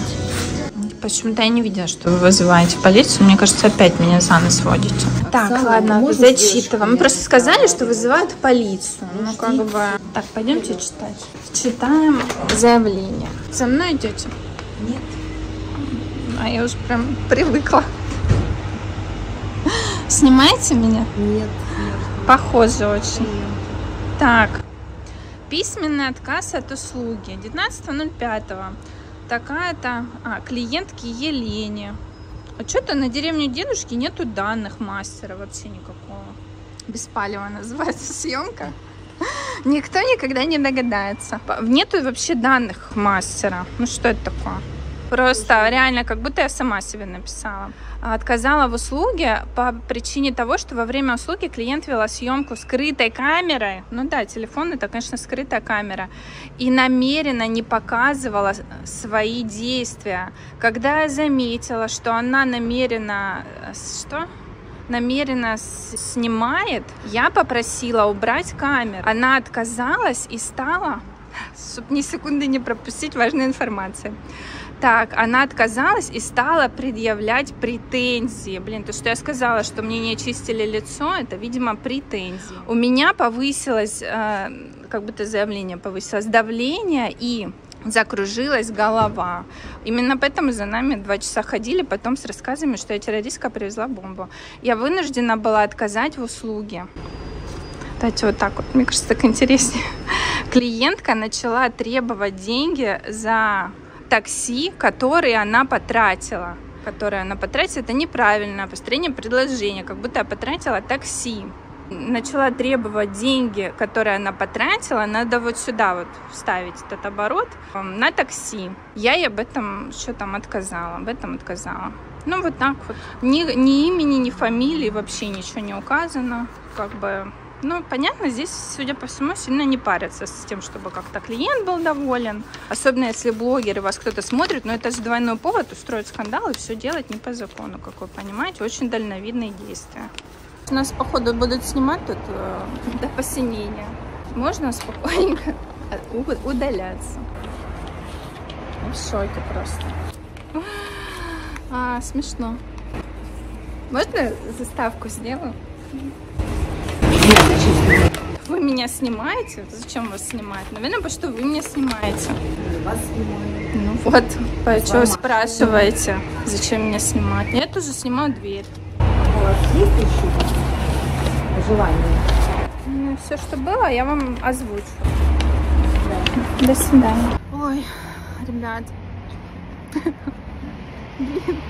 Почему-то я не видела, что вы вызываете полицию. Мне кажется, опять меня за нос водите. Так, Оксана, ладно, зачитываем. Мы просто сказали, что вызывают полицию. Ну, как бы... Так, пойдемте читать. Читаем заявление. За мной идете? Нет. А я уже прям привыкла. Снимаете меня? Нет. Похоже очень. Так. Письменный отказ от услуги. 19.05. Такая-то а, клиентки Елене. А что-то на деревню дедушки нету данных мастера вообще никакого. Беспалево называется съемка. Никто никогда не догадается. Нету вообще данных мастера. Ну что это такое? Просто реально, как будто я сама себе написала. Отказала в услуге по причине того, что во время услуги клиент вела съемку скрытой камерой. Ну да, телефон это, конечно, скрытая камера. И намеренно не показывала свои действия. Когда я заметила, что она намеренно... э, Что? намеренно снимает, я попросила убрать камеру. Она отказалась и стала, чтобы ни секунды не пропустить важной информации. Так, она отказалась и стала предъявлять претензии. Блин, то, что я сказала, что мне не очистили лицо, это, видимо, претензии. У меня повысилось, э, как будто заявление повысилось, давление и закружилась голова. Именно поэтому за нами два часа ходили, потом с рассказами, что я террористка привезла бомбу. Я вынуждена была отказать в услуге. Давайте вот так вот, мне кажется, так интереснее. Клиентка начала требовать деньги за такси, которые она потратила. Которые она потратила, это неправильное построение предложения, как будто я потратила такси. Начала требовать деньги, которые она потратила, надо вот сюда вот вставить этот оборот эм, на такси. Я ей об этом что там отказала, об этом отказала. Ну вот так вот. Ни, ни имени, ни фамилии, вообще ничего не указано. Как бы ну, понятно, здесь, судя по всему, сильно не парятся с тем, чтобы как-то клиент был доволен. Особенно если блогеры вас кто-то смотрит, но это же двойной повод устроить скандал и все делать не по закону, как вы понимаете. Очень дальновидные действия. У нас, походу, будут снимать тут э, до посинения. Можно спокойненько удаляться. Я в шоке просто. А, смешно. Можно заставку сделаю? Вы меня снимаете? Зачем вас снимать? Наверное, потому что вы меня снимаете. Вас снимаю. Ну вот, по что вы спрашиваете, зачем меня снимать? Я тоже снимаю дверь. У вас есть еще желание? все, что было, я вам озвучу. До свидания. Ой, ребят. Блин,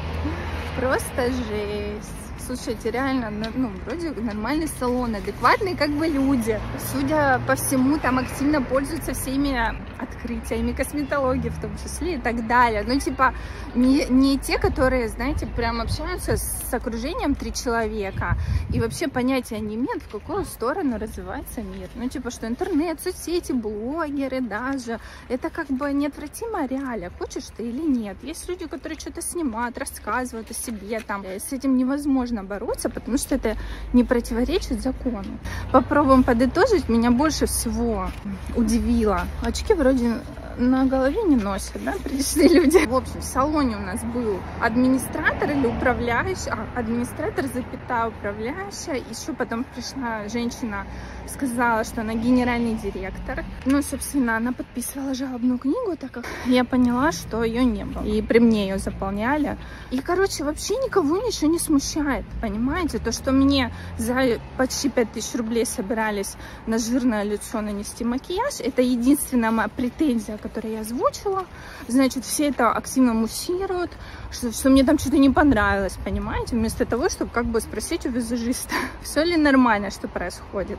просто жесть. Слушайте, реально, ну, вроде нормальный салон, адекватные как бы люди. Судя по всему, там активно пользуются всеми открытиями косметологии в том числе и так далее. Ну, типа, не, не те, которые, знаете, прям общаются с окружением три человека и вообще понятия не имеют, в какую сторону развивается мир. Ну, типа, что интернет, соцсети, блогеры даже, это как бы неотвратимая реалия, хочешь ты или нет. Есть люди, которые что-то снимают, рассказывают о себе, там, э, с этим невозможно бороться, потому что это не противоречит закону. Попробуем подытожить, меня больше всего удивило. Очки вроде на голове не носят, да, пришли люди. В общем, в салоне у нас был администратор или управляющий, а, администратор, запятая, управляющая. Еще потом пришла женщина, сказала, что она генеральный директор. Ну, собственно, она подписывала жалобную книгу, так как я поняла, что ее не было. И при мне ее заполняли. И, короче, вообще никого ничего не смущает, понимаете? То, что мне за почти 5000 рублей собирались на жирное лицо нанести макияж, это единственная моя претензия, которые я озвучила, значит, все это активно муссируют, что, что мне там что-то не понравилось, понимаете? Вместо того, чтобы как бы спросить у визажиста, все ли нормально, что происходит.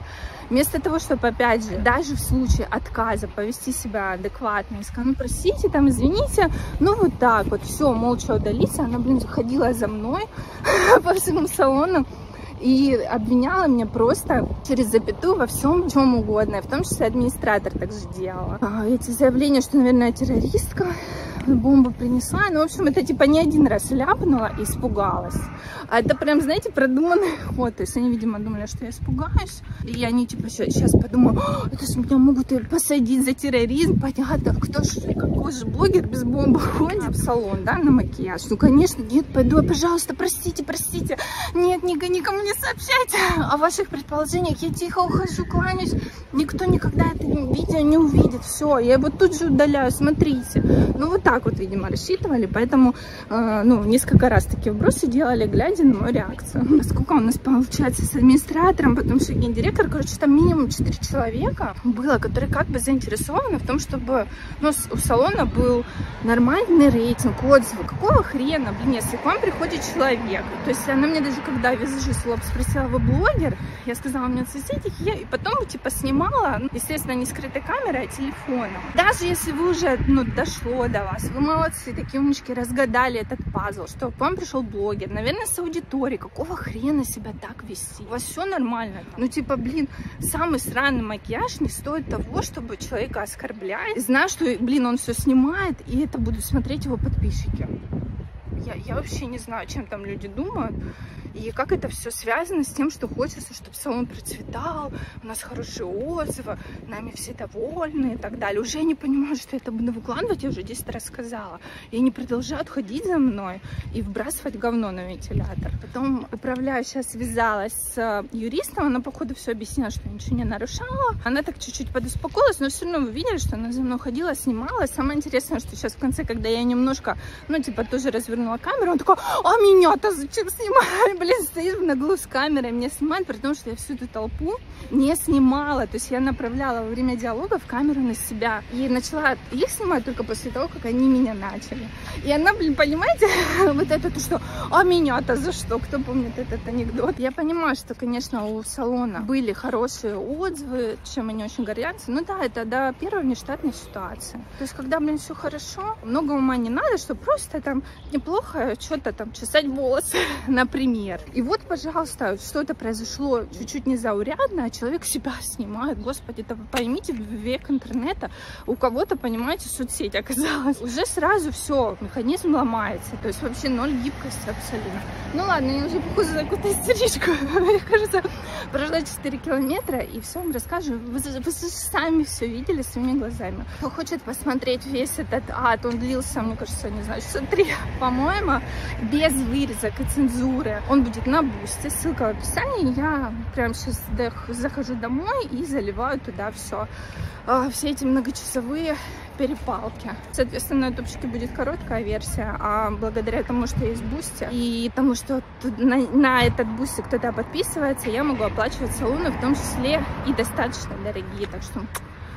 Вместо того, чтобы, опять же, даже в случае отказа повести себя адекватно и сказать, ну, простите, там, извините, ну, вот так вот, все, молча удалиться. Она, блин, заходила за мной по всему салону и обвиняла меня просто через запятую во всем, чем угодно, в том числе администратор так же делала. А, эти заявления, что, наверное, террористка, бомбу принесла. Ну, в общем, это типа не один раз ляпнула и испугалась. А это прям, знаете, продуманный ход. То есть они, видимо, думали, что я испугаюсь. И они типа сейчас подумают, это же меня могут посадить за терроризм. Понятно, кто же, какой же блогер без бомбы ходит в салон, да, на макияж. Ну, конечно, нет, пойду, пожалуйста, простите, простите. Нет, никому не сообщайте о ваших предположениях. Я тихо ухожу, кланяюсь. Никто никогда это видео не увидит. Все, я его тут же удаляю, смотрите. Ну, вот так вот, видимо, рассчитывали, поэтому, э, ну, несколько раз такие вбросы делали, глядя на мою реакцию. Сколько у нас получается с администратором, потому что гендиректор, короче, там минимум 4 человека было, которые как бы заинтересованы в том, чтобы, ну, у салона был нормальный рейтинг, отзывы. Какого хрена, блин, если к вам приходит человек, то есть она мне даже когда визажист лоб спросила, вы блогер? Я сказала, у меня в соседях, я, и потом, типа, снимала, ну, естественно, не скрытой камерой, а телефоном. Даже если вы уже, ну, дошло до вас, вы молодцы, такие умнички, разгадали этот пазл, что к вам пришел блогер, наверное, с аудиторией, какого хрена себя так вести? У вас все нормально. Ну, типа, блин, самый странный макияж не стоит того, чтобы человека оскорблять, зная, что, блин, он все снимает, и это будут смотреть его подписчики. Я, я вообще не знаю, чем там люди думают. И как это все связано с тем, что хочется, чтобы салон процветал, у нас хорошие отзывы, нами все довольны и так далее. Уже я не понимаю, что это буду выкладывать, я уже 10 раз сказала. И они продолжают ходить за мной и вбрасывать говно на вентилятор. Потом управляющая связалась с юристом, она, походу, все объяснила, что ничего не нарушала. Она так чуть-чуть подуспокоилась, но все равно вы видели, что она за мной ходила, снимала. Самое интересное, что сейчас в конце, когда я немножко, ну, типа, тоже развернула камеру, он такой, а меня-то зачем снимать? Блин, стоит на углу с камерой, меня снимает, при том, что я всю эту толпу не снимала. То есть я направляла во время диалога в камеру на себя. И начала их снимать только после того, как они меня начали. И она, блин, понимаете, вот это то, что, а меня-то за что? Кто помнит этот анекдот? Я понимаю, что, конечно, у салона были хорошие отзывы, чем они очень горятся. Ну да, это до первой внештатной ситуации. То есть, когда, блин, все хорошо, много ума не надо, чтобы просто там неплохо что-то там чесать волосы, например например. И вот, пожалуйста, что-то произошло чуть-чуть незаурядно, а человек себя снимает. Господи, это поймите, век интернета у кого-то, понимаете, соцсеть оказалась. Уже сразу все, механизм ломается. То есть вообще ноль гибкости абсолютно. Ну ладно, я уже похоже за какую-то истеричку. Мне кажется, прошла 4 километра, и все вам расскажу. Вы, вы сами все видели своими глазами. Кто хочет посмотреть весь этот ад, он длился, мне кажется, не знаю, часа три, по-моему, без вырезок и цензуры. Он будет на Boosty, ссылка в описании. Я прямо сейчас захожу домой и заливаю туда все. А, все эти многочасовые перепалки. Соответственно, на ютубчике будет короткая версия, а благодаря тому, что есть Boosty и тому, что на, на этот Boosty кто-то подписывается, я могу оплачивать салоны, в том числе и достаточно дорогие. Так что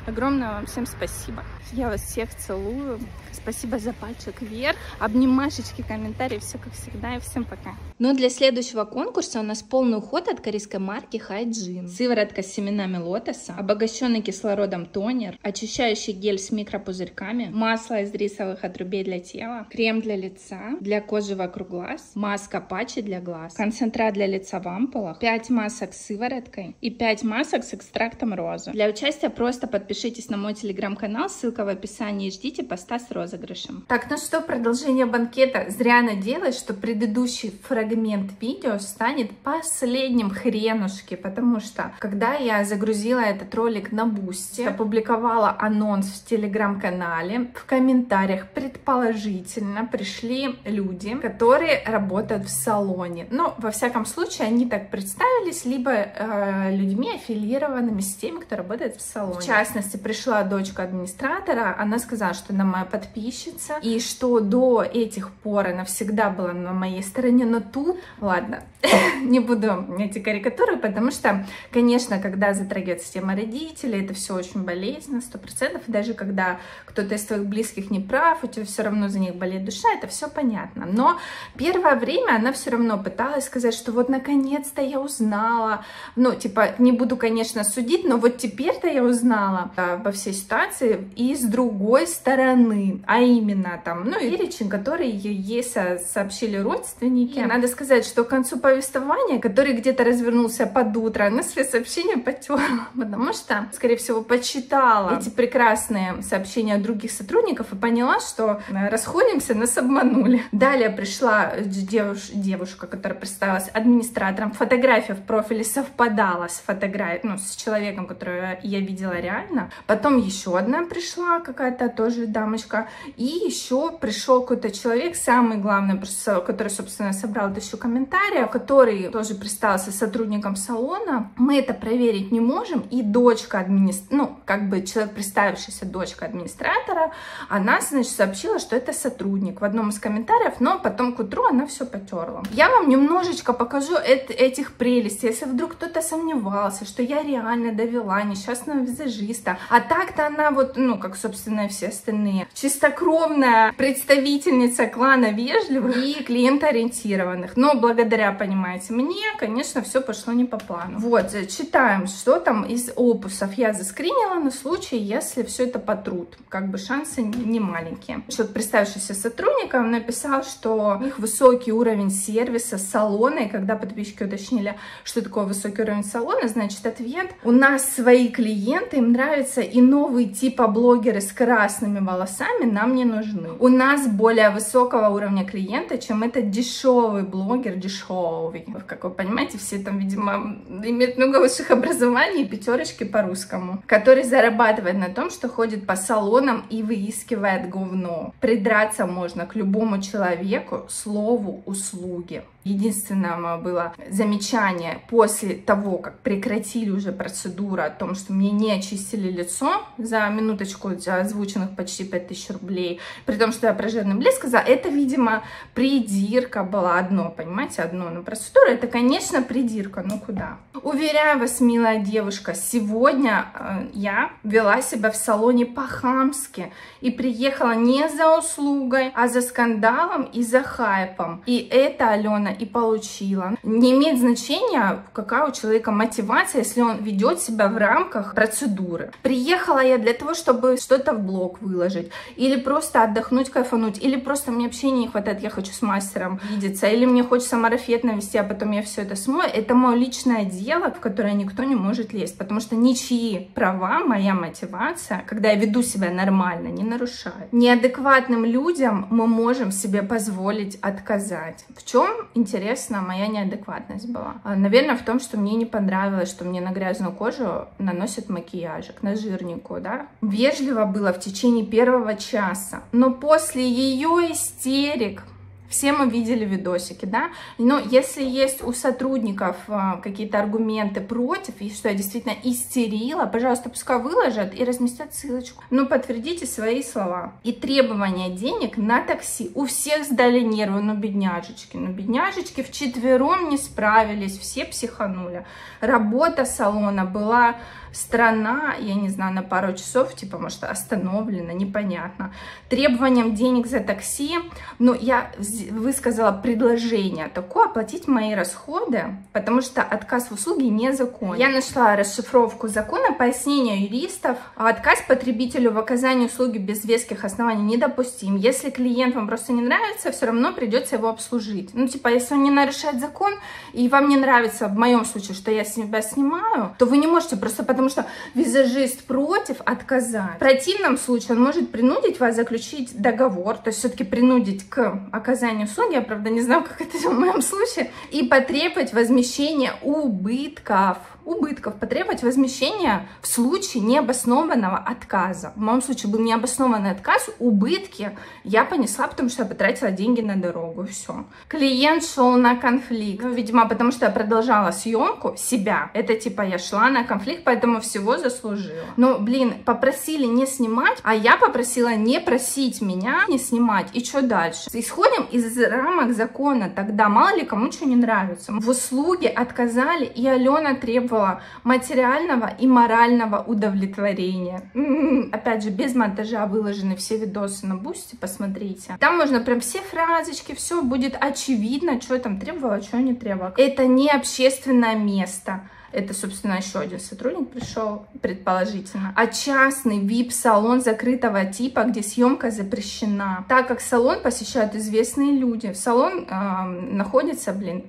Огромное вам всем спасибо. Я вас всех целую. Спасибо за пальчик вверх. Обнимашечки, комментарии, все как всегда. И всем пока. Ну, для следующего конкурса у нас полный уход от корейской марки Хайджин. Сыворотка с семенами лотоса, обогащенный кислородом тонер, очищающий гель с микропузырьками, масло из рисовых отрубей для тела, крем для лица, для кожи вокруг глаз, маска патчи для глаз, концентрат для лица в ампулах, 5 масок с сывороткой и 5 масок с экстрактом розы. Для участия просто подпишитесь подпишитесь на мой телеграм-канал, ссылка в описании, ждите поста с розыгрышем. Так, ну что, продолжение банкета. Зря надеялась, что предыдущий фрагмент видео станет последним хренушки, потому что, когда я загрузила этот ролик на Бусти, опубликовала анонс в телеграм-канале, в комментариях предположительно пришли люди, которые работают в салоне. Но, во всяком случае, они так представились, либо э, людьми, аффилированными с теми, кто работает в салоне. В частности, частности, пришла дочка администратора, она сказала, что она моя подписчица, и что до этих пор она всегда была на моей стороне, но тут, ладно, не буду эти карикатуры, потому что, конечно, когда затрагивается тема родителей, это все очень болезненно, сто процентов, даже когда кто-то из твоих близких не прав, у тебя все равно за них болеет душа, это все понятно. Но первое время она все равно пыталась сказать, что вот наконец-то я узнала, ну, типа, не буду, конечно, судить, но вот теперь-то я узнала а, во всей ситуации и с другой стороны, а именно там, ну, перечень, который ей сообщили родственники. Надо сказать, что к концу повествования, который где-то развернулся под утро, она свои сообщения потерла, потому что, скорее всего, почитала эти прекрасные сообщения других сотрудников и поняла, что э, расходимся, нас обманули. Далее пришла девуш, девушка, которая представилась администратором. Фотография в профиле совпадала с фотографией, ну, с человеком, которого я видела реально. Потом еще одна пришла, какая-то тоже дамочка. И еще пришел какой-то человек, самый главный, который, собственно, собрал тысячу комментариев, который тоже представился сотрудником салона. Мы это проверить не можем. И дочка администратора, ну, как бы человек, представившийся дочка администратора, она, значит, сообщила, что это сотрудник в одном из комментариев, но потом к утру она все потерла. Я вам немножечко покажу этих прелестей, если вдруг кто-то сомневался, что я реально довела несчастного визажиста, а так-то она вот, ну, как, собственно, и все остальные, чистокровная представительница клана вежливых и клиентоориентированных. Но благодаря, понимаете, мне, конечно, все пошло не по плану. Вот, читаем, что там из опусов я заскринила на случай, если все это потрут. Как бы шансы не маленькие. Человек, представившийся сотрудником, написал, что у них высокий уровень сервиса салона, и когда подписчики уточнили, что такое высокий уровень салона, значит, ответ, у нас свои клиенты, им нравится и новый типа блогеры с красными волосами нам не нужны. У нас более высокого уровня клиента, чем этот дешевый блогер, дешевый. Как вы понимаете, все там, видимо, имеют много высших образований и пятерочки по-русскому, который зарабатывает на том, что ходит по салонам и выискивает говно. Придраться можно к любому человеку, слову, услуги. Единственное мое было замечание после того, как прекратили уже процедуру о том, что мне не очистили лицо за минуточку за озвученных почти 5000 рублей, при том, что я про жирный блеск сказала, это, видимо, придирка была одно, понимаете, одно на процедуру, это, конечно, придирка, ну куда? Уверяю вас, милая девушка, сегодня э, я вела себя в салоне по-хамски и приехала не за услугой, а за скандалом и за хайпом. И это, Алена, и получила. Не имеет значения, какая у человека мотивация, если он ведет себя в рамках процедуры. Приехала я для того, чтобы что-то в блог выложить, или просто отдохнуть, кайфануть, или просто мне общения не хватает, я хочу с мастером видеться, или мне хочется марафет навести, а потом я все это смою. Это мое личное дело, в которое никто не может лезть, потому что ничьи права, моя мотивация, когда я веду себя нормально, не нарушает. Неадекватным людям мы можем себе позволить отказать. В чем интересна моя неадекватность была? А, Наверное, в том, что мне не понравилось, что мне на грязную кожу наносят макияжик, на жирненькую, да. Вежливо было в течение первого часа, но после ее истерик все мы видели видосики, да, но если есть у сотрудников э, какие-то аргументы против, и что я действительно истерила, пожалуйста, пускай выложат и разместят ссылочку. Но подтвердите свои слова. И требования денег на такси. У всех сдали нервы, ну бедняжечки, ну бедняжечки вчетвером не справились, все психанули. Работа салона была страна, я не знаю, на пару часов, типа, может, остановлена, непонятно. Требованием денег за такси, ну, я высказала предложение такое, оплатить мои расходы, потому что отказ в услуге закон. Я нашла расшифровку закона, пояснение юристов. Отказ потребителю в оказании услуги без веских оснований недопустим. Если клиент вам просто не нравится, все равно придется его обслужить. Ну, типа, если он не нарушает закон, и вам не нравится, в моем случае, что я себя снимаю, то вы не можете просто потому, что визажист против отказать. В противном случае он может принудить вас заключить договор, то есть все-таки принудить к оказанию услуги, я, правда, не знаю, как это в моем случае, и потребовать возмещения убытков убытков потребовать возмещения в случае необоснованного отказа. В моем случае был необоснованный отказ, убытки я понесла, потому что я потратила деньги на дорогу, все. Клиент шел на конфликт, ну, видимо, потому что я продолжала съемку себя. Это типа я шла на конфликт, поэтому всего заслужила. Но, блин, попросили не снимать, а я попросила не просить меня не снимать. И что дальше? Исходим из рамок закона тогда, мало ли кому что не нравится. В услуге отказали, и Алена требовала чувствовала материального и морального удовлетворения. М-м-м. Опять же, без монтажа выложены все видосы на бусте, посмотрите. Там можно прям все фразочки, все будет очевидно, что там требовало, что не требовало. Это не общественное место. Это, собственно, еще один сотрудник пришел, предположительно. А частный VIP-салон закрытого типа, где съемка запрещена. Так как салон посещают известные люди. Салон э, находится, блин,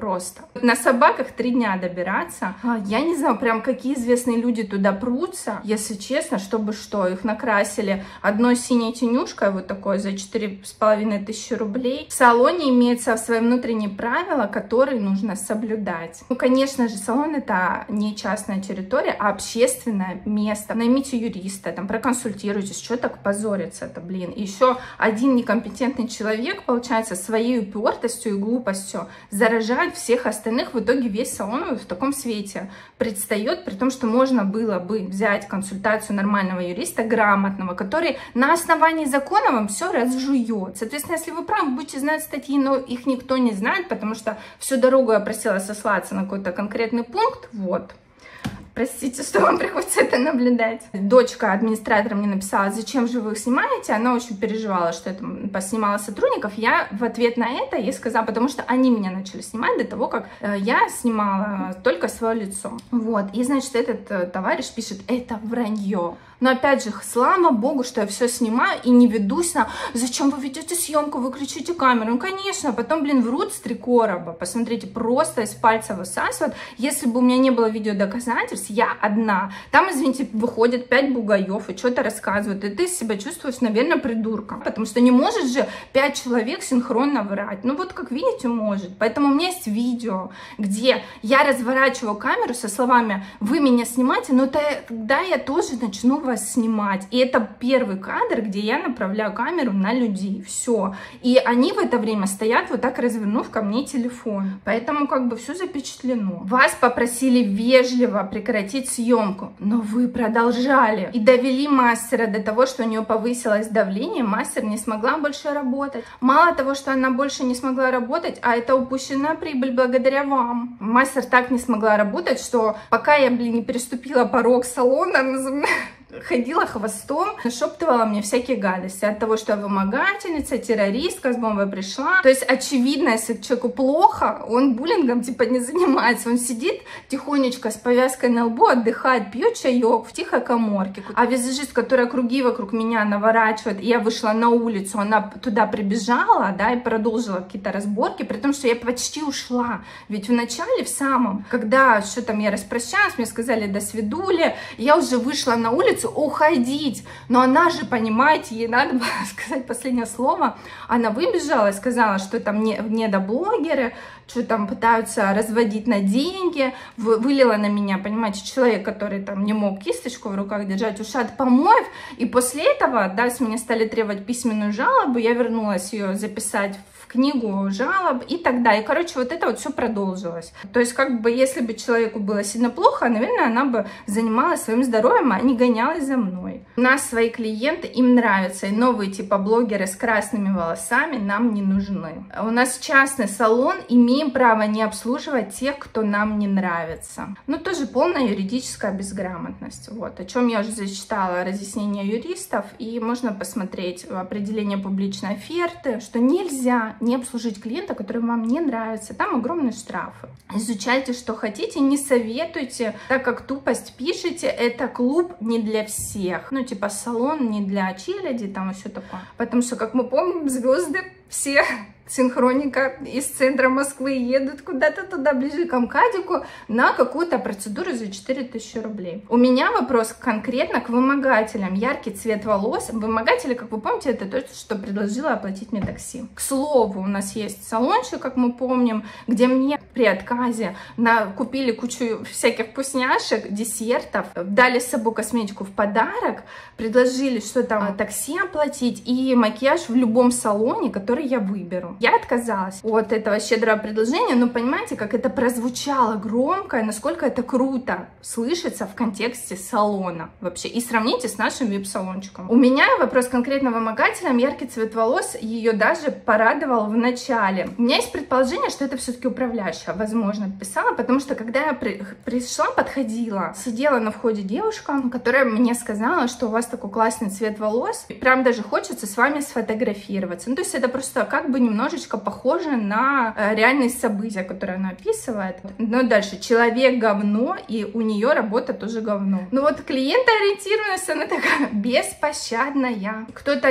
просто. На собаках три дня добираться. А, я не знаю, прям какие известные люди туда прутся, если честно, чтобы что, их накрасили одной синей тенюшкой, вот такой, за четыре с половиной тысячи рублей. В салоне имеется свои внутренние правила, которые нужно соблюдать. Ну, конечно же, салон это не частная территория, а общественное место. Наймите юриста, там, проконсультируйтесь, что так позориться-то, блин. И еще один некомпетентный человек, получается, своей упертостью и глупостью заражает всех остальных, в итоге весь салон в таком свете предстает, при том, что можно было бы взять консультацию нормального юриста, грамотного, который на основании закона вам все разжует. Соответственно, если вы правы, будете знать статьи, но их никто не знает, потому что всю дорогу я просила сослаться на какой-то конкретный пункт, вот. Простите, что вам приходится это наблюдать. Дочка администратора мне написала, зачем же вы их снимаете? Она очень переживала, что это поснимала сотрудников. Я в ответ на это ей сказала, потому что они меня начали снимать до того, как э, я снимала только свое лицо. Вот. И, значит, этот э, товарищ пишет, это вранье. Но опять же, слава богу, что я все снимаю и не ведусь на «Зачем вы ведете съемку? Выключите камеру». Ну, конечно, потом, блин, врут с три короба. Посмотрите, просто из пальца высасывают. Если бы у меня не было видеодоказательств, я одна. Там, извините, выходят пять бугаев и что-то рассказывают. И ты себя чувствуешь, наверное, придурком. Потому что не может же пять человек синхронно врать. Ну, вот как видите, может. Поэтому у меня есть видео, где я разворачиваю камеру со словами «Вы меня снимаете, но тогда я тоже начну вас снимать. И это первый кадр, где я направляю камеру на людей. Все. И они в это время стоят вот так, развернув ко мне телефон. Поэтому как бы все запечатлено. Вас попросили вежливо прекратить съемку, но вы продолжали. И довели мастера до того, что у нее повысилось давление, мастер не смогла больше работать. Мало того, что она больше не смогла работать, а это упущена прибыль благодаря вам. Мастер так не смогла работать, что пока я, блин, не переступила порог салона, ходила хвостом, нашептывала мне всякие гадости от того, что я вымогательница, террористка, с бомбой пришла. То есть очевидно, если человеку плохо, он буллингом типа не занимается, он сидит тихонечко с повязкой на лбу, отдыхает, пьет чаек в тихой коморке. А визажист, которая круги вокруг меня наворачивает, и я вышла на улицу, она туда прибежала, да, и продолжила какие-то разборки, при том, что я почти ушла. Ведь в начале, в самом, когда что там я распрощалась, мне сказали до свидули, я уже вышла на улицу, улицу, уходить. Но она же, понимаете, ей надо было сказать последнее слово. Она выбежала и сказала, что там не, недоблогеры, что там пытаются разводить на деньги. Вылила на меня, понимаете, человек, который там не мог кисточку в руках держать, ушат помоев. И после этого, да, с меня стали требовать письменную жалобу, я вернулась ее записать книгу жалоб и так далее. Короче, вот это вот все продолжилось. То есть, как бы, если бы человеку было сильно плохо, наверное, она бы занималась своим здоровьем, а не гонялась за мной. У нас свои клиенты, им нравятся, и новые типа блогеры с красными волосами нам не нужны. У нас частный салон, имеем право не обслуживать тех, кто нам не нравится. Ну, тоже полная юридическая безграмотность. Вот, о чем я уже зачитала разъяснение юристов, и можно посмотреть определение публичной оферты, что нельзя не обслужить клиента, который вам не нравится. Там огромные штрафы. Изучайте, что хотите, не советуйте, так как тупость пишите, это клуб не для всех. Ну, типа салон не для челяди, там и все такое. Потому что, как мы помним, звезды все синхроника из центра Москвы едут куда-то туда, ближе к Амкадику, на какую-то процедуру за 4000 рублей. У меня вопрос конкретно к вымогателям. Яркий цвет волос. Вымогатели, как вы помните, это то, что предложила оплатить мне такси. К слову, у нас есть салончик, как мы помним, где мне при отказе на, купили кучу всяких вкусняшек, десертов, дали с собой косметику в подарок, предложили, что там такси оплатить и макияж в любом салоне, который я выберу. Я отказалась от этого щедрого предложения, но понимаете, как это прозвучало громко, насколько это круто слышится в контексте салона вообще. И сравните с нашим вип-салончиком. У меня вопрос конкретно вымогателям, яркий цвет волос ее даже порадовал в начале. У меня есть предположение, что это все-таки управляющая, возможно, писала, потому что когда я при, пришла, подходила, сидела на входе девушка, которая мне сказала, что у вас такой классный цвет волос, и прям даже хочется с вами сфотографироваться. Ну, то есть это просто как бы немножечко похоже на э, реальные события, которые она описывает. Но дальше, человек говно, и у нее работа тоже говно. Ну вот клиентоориентированность, она такая беспощадная. Кто-то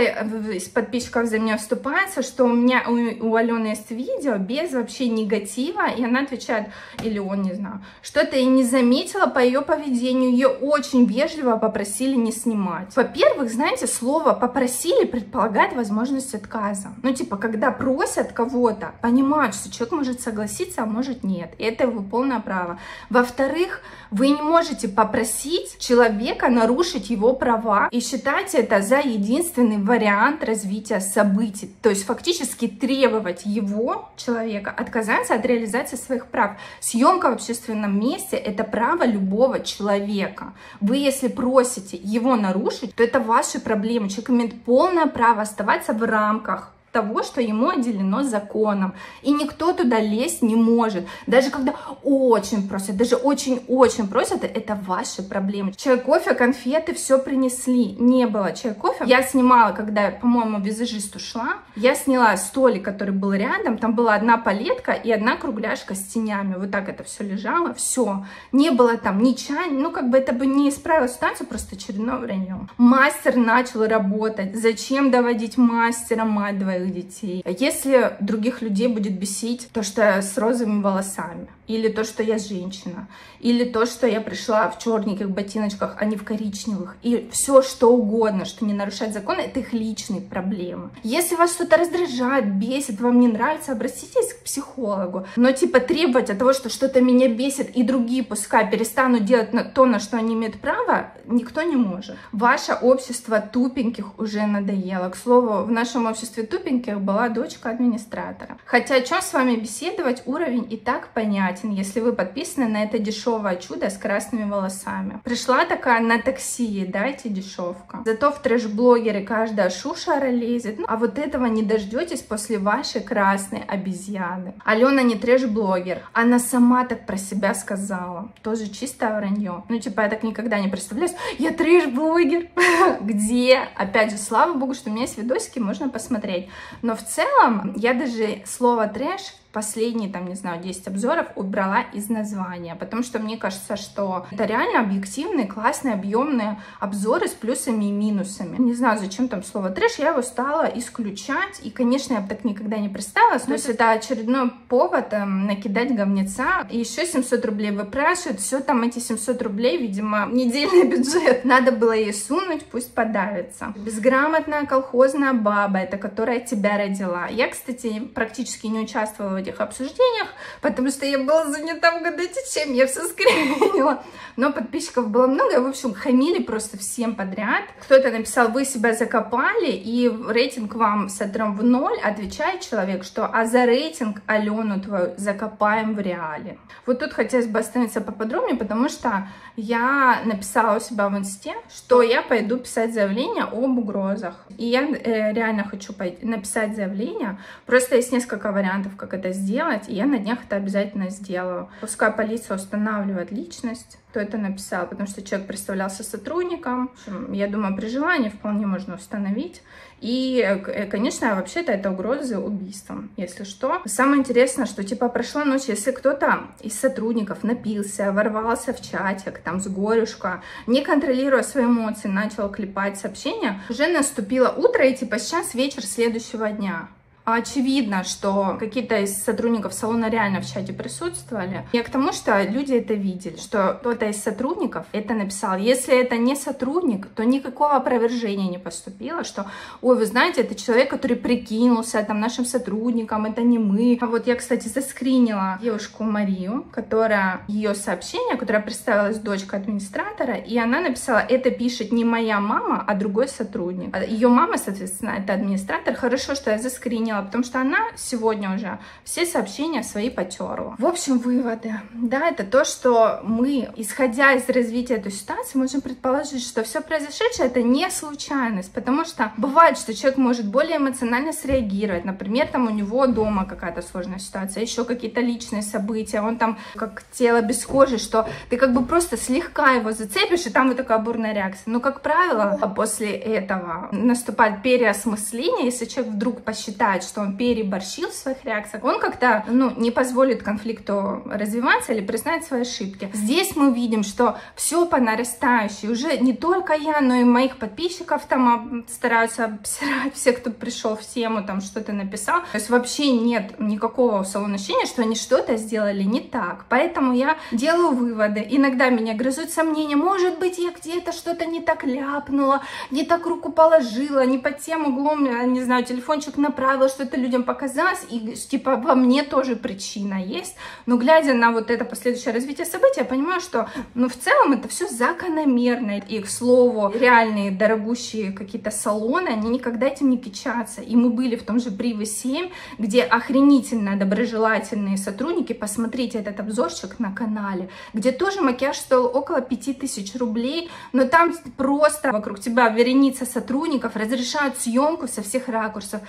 из подписчиков за меня вступается, что у меня, у, у Алены есть видео без вообще негатива, и она отвечает, или он, не знаю, что-то я не заметила по ее поведению, ее очень вежливо попросили не снимать. Во-первых, знаете, слово попросили предполагает возможность отказа. Ну, типа, когда просят кого-то, понимают, что человек может согласиться, а может нет. Это его полное право. Во-вторых, вы не можете попросить человека нарушить его права и считать это за единственный вариант развития событий. То есть фактически требовать его, человека, отказаться от реализации своих прав. Съемка в общественном месте — это право любого человека. Вы, если просите его нарушить, то это ваши проблемы. Человек имеет полное право оставаться в рамках того, что ему отделено законом. И никто туда лезть не может. Даже когда очень просят, даже очень-очень просят, это ваши проблемы. Чай, кофе, конфеты, все принесли. Не было чай, кофе. Я снимала, когда, по-моему, визажист ушла, я сняла столик, который был рядом, там была одна палетка и одна кругляшка с тенями. Вот так это все лежало, все. Не было там ни чая, ну как бы это бы не исправило ситуацию, просто очередное вранье. Мастер начал работать. Зачем доводить мастера, мать? Своих детей. Если других людей будет бесить то, что с розовыми волосами, или то, что я женщина, или то, что я пришла в черненьких ботиночках, а не в коричневых, и все что угодно, что не нарушает закон, это их личные проблемы. Если вас что-то раздражает, бесит, вам не нравится, обратитесь к психологу. Но типа требовать от того, что что-то меня бесит, и другие пускай перестанут делать то, на что они имеют право, никто не может. Ваше общество тупеньких уже надоело. К слову, в нашем обществе тупеньких была дочка администратора. Хотя о чем с вами беседовать, уровень и так понять понятен, если вы подписаны на это дешевое чудо с красными волосами. Пришла такая на такси, дайте дешевка. Зато в трэш-блогере каждая шушара лезет. Ну, а вот этого не дождетесь после вашей красной обезьяны. Алена не трэш-блогер. Она сама так про себя сказала. Тоже чистое вранье. Ну, типа, я так никогда не представляюсь. Я трэш-блогер. Где? Опять же, слава богу, что у меня есть видосики, можно посмотреть. Но в целом, я даже слово трэш последние, там, не знаю, 10 обзоров убрала из названия, потому что мне кажется, что это реально объективные, классные, объемные обзоры с плюсами и минусами. Не знаю, зачем там слово трэш, я его стала исключать, и, конечно, я бы так никогда не представилась, но если это очередной повод там, накидать говнеца, и еще 700 рублей выпрашивают, все там эти 700 рублей, видимо, недельный бюджет, надо было ей сунуть, пусть подавится. Безграмотная колхозная баба, это которая тебя родила. Я, кстати, практически не участвовала этих обсуждениях, потому что я была занята в году чем я все скринила. Но подписчиков было много, в общем, хамили просто всем подряд. Кто-то написал, вы себя закопали, и рейтинг вам сотрем в ноль, отвечает человек, что а за рейтинг Алену твою закопаем в реале. Вот тут хотелось бы остановиться поподробнее, потому что я написала у себя в инсте, что я пойду писать заявление об угрозах. И я э, реально хочу пойти, написать заявление. Просто есть несколько вариантов, как это сделать, и я на днях это обязательно сделаю. Пускай полиция устанавливает личность, кто это написал, потому что человек представлялся сотрудником. Я думаю, при желании вполне можно установить. И, э, конечно, вообще-то это угрозы убийством, если что. Самое интересное, что типа прошла ночь, если кто-то из сотрудников напился, ворвался в чатик, там с горюшка, не контролируя свои эмоции, начал клепать сообщения, уже наступило утро и типа сейчас вечер следующего дня. Очевидно, что какие-то из сотрудников салона реально в чате присутствовали. Я к тому, что люди это видели, что кто-то из сотрудников это написал. Если это не сотрудник, то никакого опровержения не поступило, что, ой, вы знаете, это человек, который прикинулся там нашим сотрудникам, это не мы. А вот я, кстати, заскринила девушку Марию, которая ее сообщение, которая представилась дочка администратора, и она написала, это пишет не моя мама, а другой сотрудник. Ее мама, соответственно, это администратор. Хорошо, что я заскринила, потому что она сегодня уже все сообщения свои потерла. В общем, выводы. Да, это то, что мы, исходя из развития этой ситуации, можем предположить, что все произошедшее это не случайность, потому что бывает, что человек может более эмоционально среагировать. Например, там у него дома какая-то сложная ситуация, еще какие-то личные события, он там как тело без кожи, что ты как бы просто слегка его зацепишь, и там вот такая бурная реакция. Но, как правило, после этого наступает переосмысление, если человек вдруг посчитает, что он переборщил в своих реакциях, он как-то, ну, не позволит конфликту развиваться или признать свои ошибки. Здесь мы видим, что все по нарастающей. Уже не только я, но и моих подписчиков там стараются обсирать все, кто пришел в тему, там что-то написал. То есть вообще нет никакого салона ощущения, что они что-то сделали не так. Поэтому я делаю выводы. Иногда меня грызут сомнения, может быть, я где-то что-то не так ляпнула, не так руку положила, не под тем углом, не знаю, телефончик направила, что-то людям показалось, и типа во мне тоже причина есть. Но глядя на вот это последующее развитие событий, я понимаю, что ну в целом это все закономерно. И, к слову, реальные дорогущие какие-то салоны, они никогда этим не кичатся. И мы были в том же Бриве 7, где охренительно доброжелательные сотрудники, посмотрите этот обзорчик на канале, где тоже макияж стоил около 5000 рублей, но там просто вокруг тебя вереница сотрудников, разрешают съемку со всех ракурсов,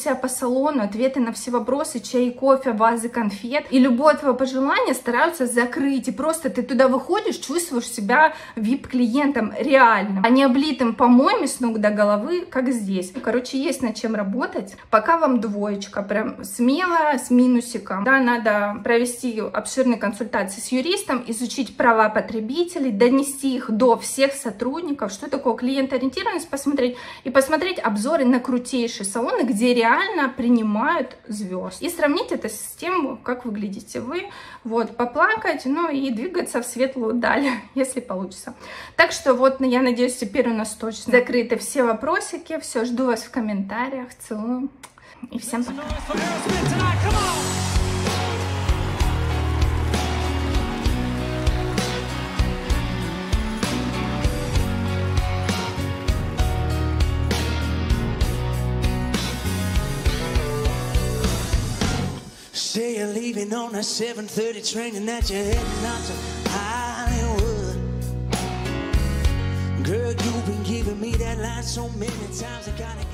экскурсия по салону, ответы на все вопросы, чай, кофе, вазы, конфет. И любое твое пожелание стараются закрыть. И просто ты туда выходишь, чувствуешь себя вип-клиентом реальным, а не облитым помоями с ног до головы, как здесь. Короче, есть над чем работать. Пока вам двоечка, прям смело, с минусиком. Да, надо провести обширные консультации с юристом, изучить права потребителей, донести их до всех сотрудников, что такое клиент-ориентированность, посмотреть и посмотреть обзоры на крутейшие салоны, где реально принимают звезд. И сравнить это с тем, как выглядите вы. Вот, поплакать, ну и двигаться в светлую даль, если получится. Так что вот, я надеюсь, теперь у нас точно закрыты все вопросики. Все, жду вас в комментариях. Целую. И всем пока. Say you're leaving on a 7.30 train and that you're heading out to Hollywood. Girl, you've been giving me that line so many times, gets like...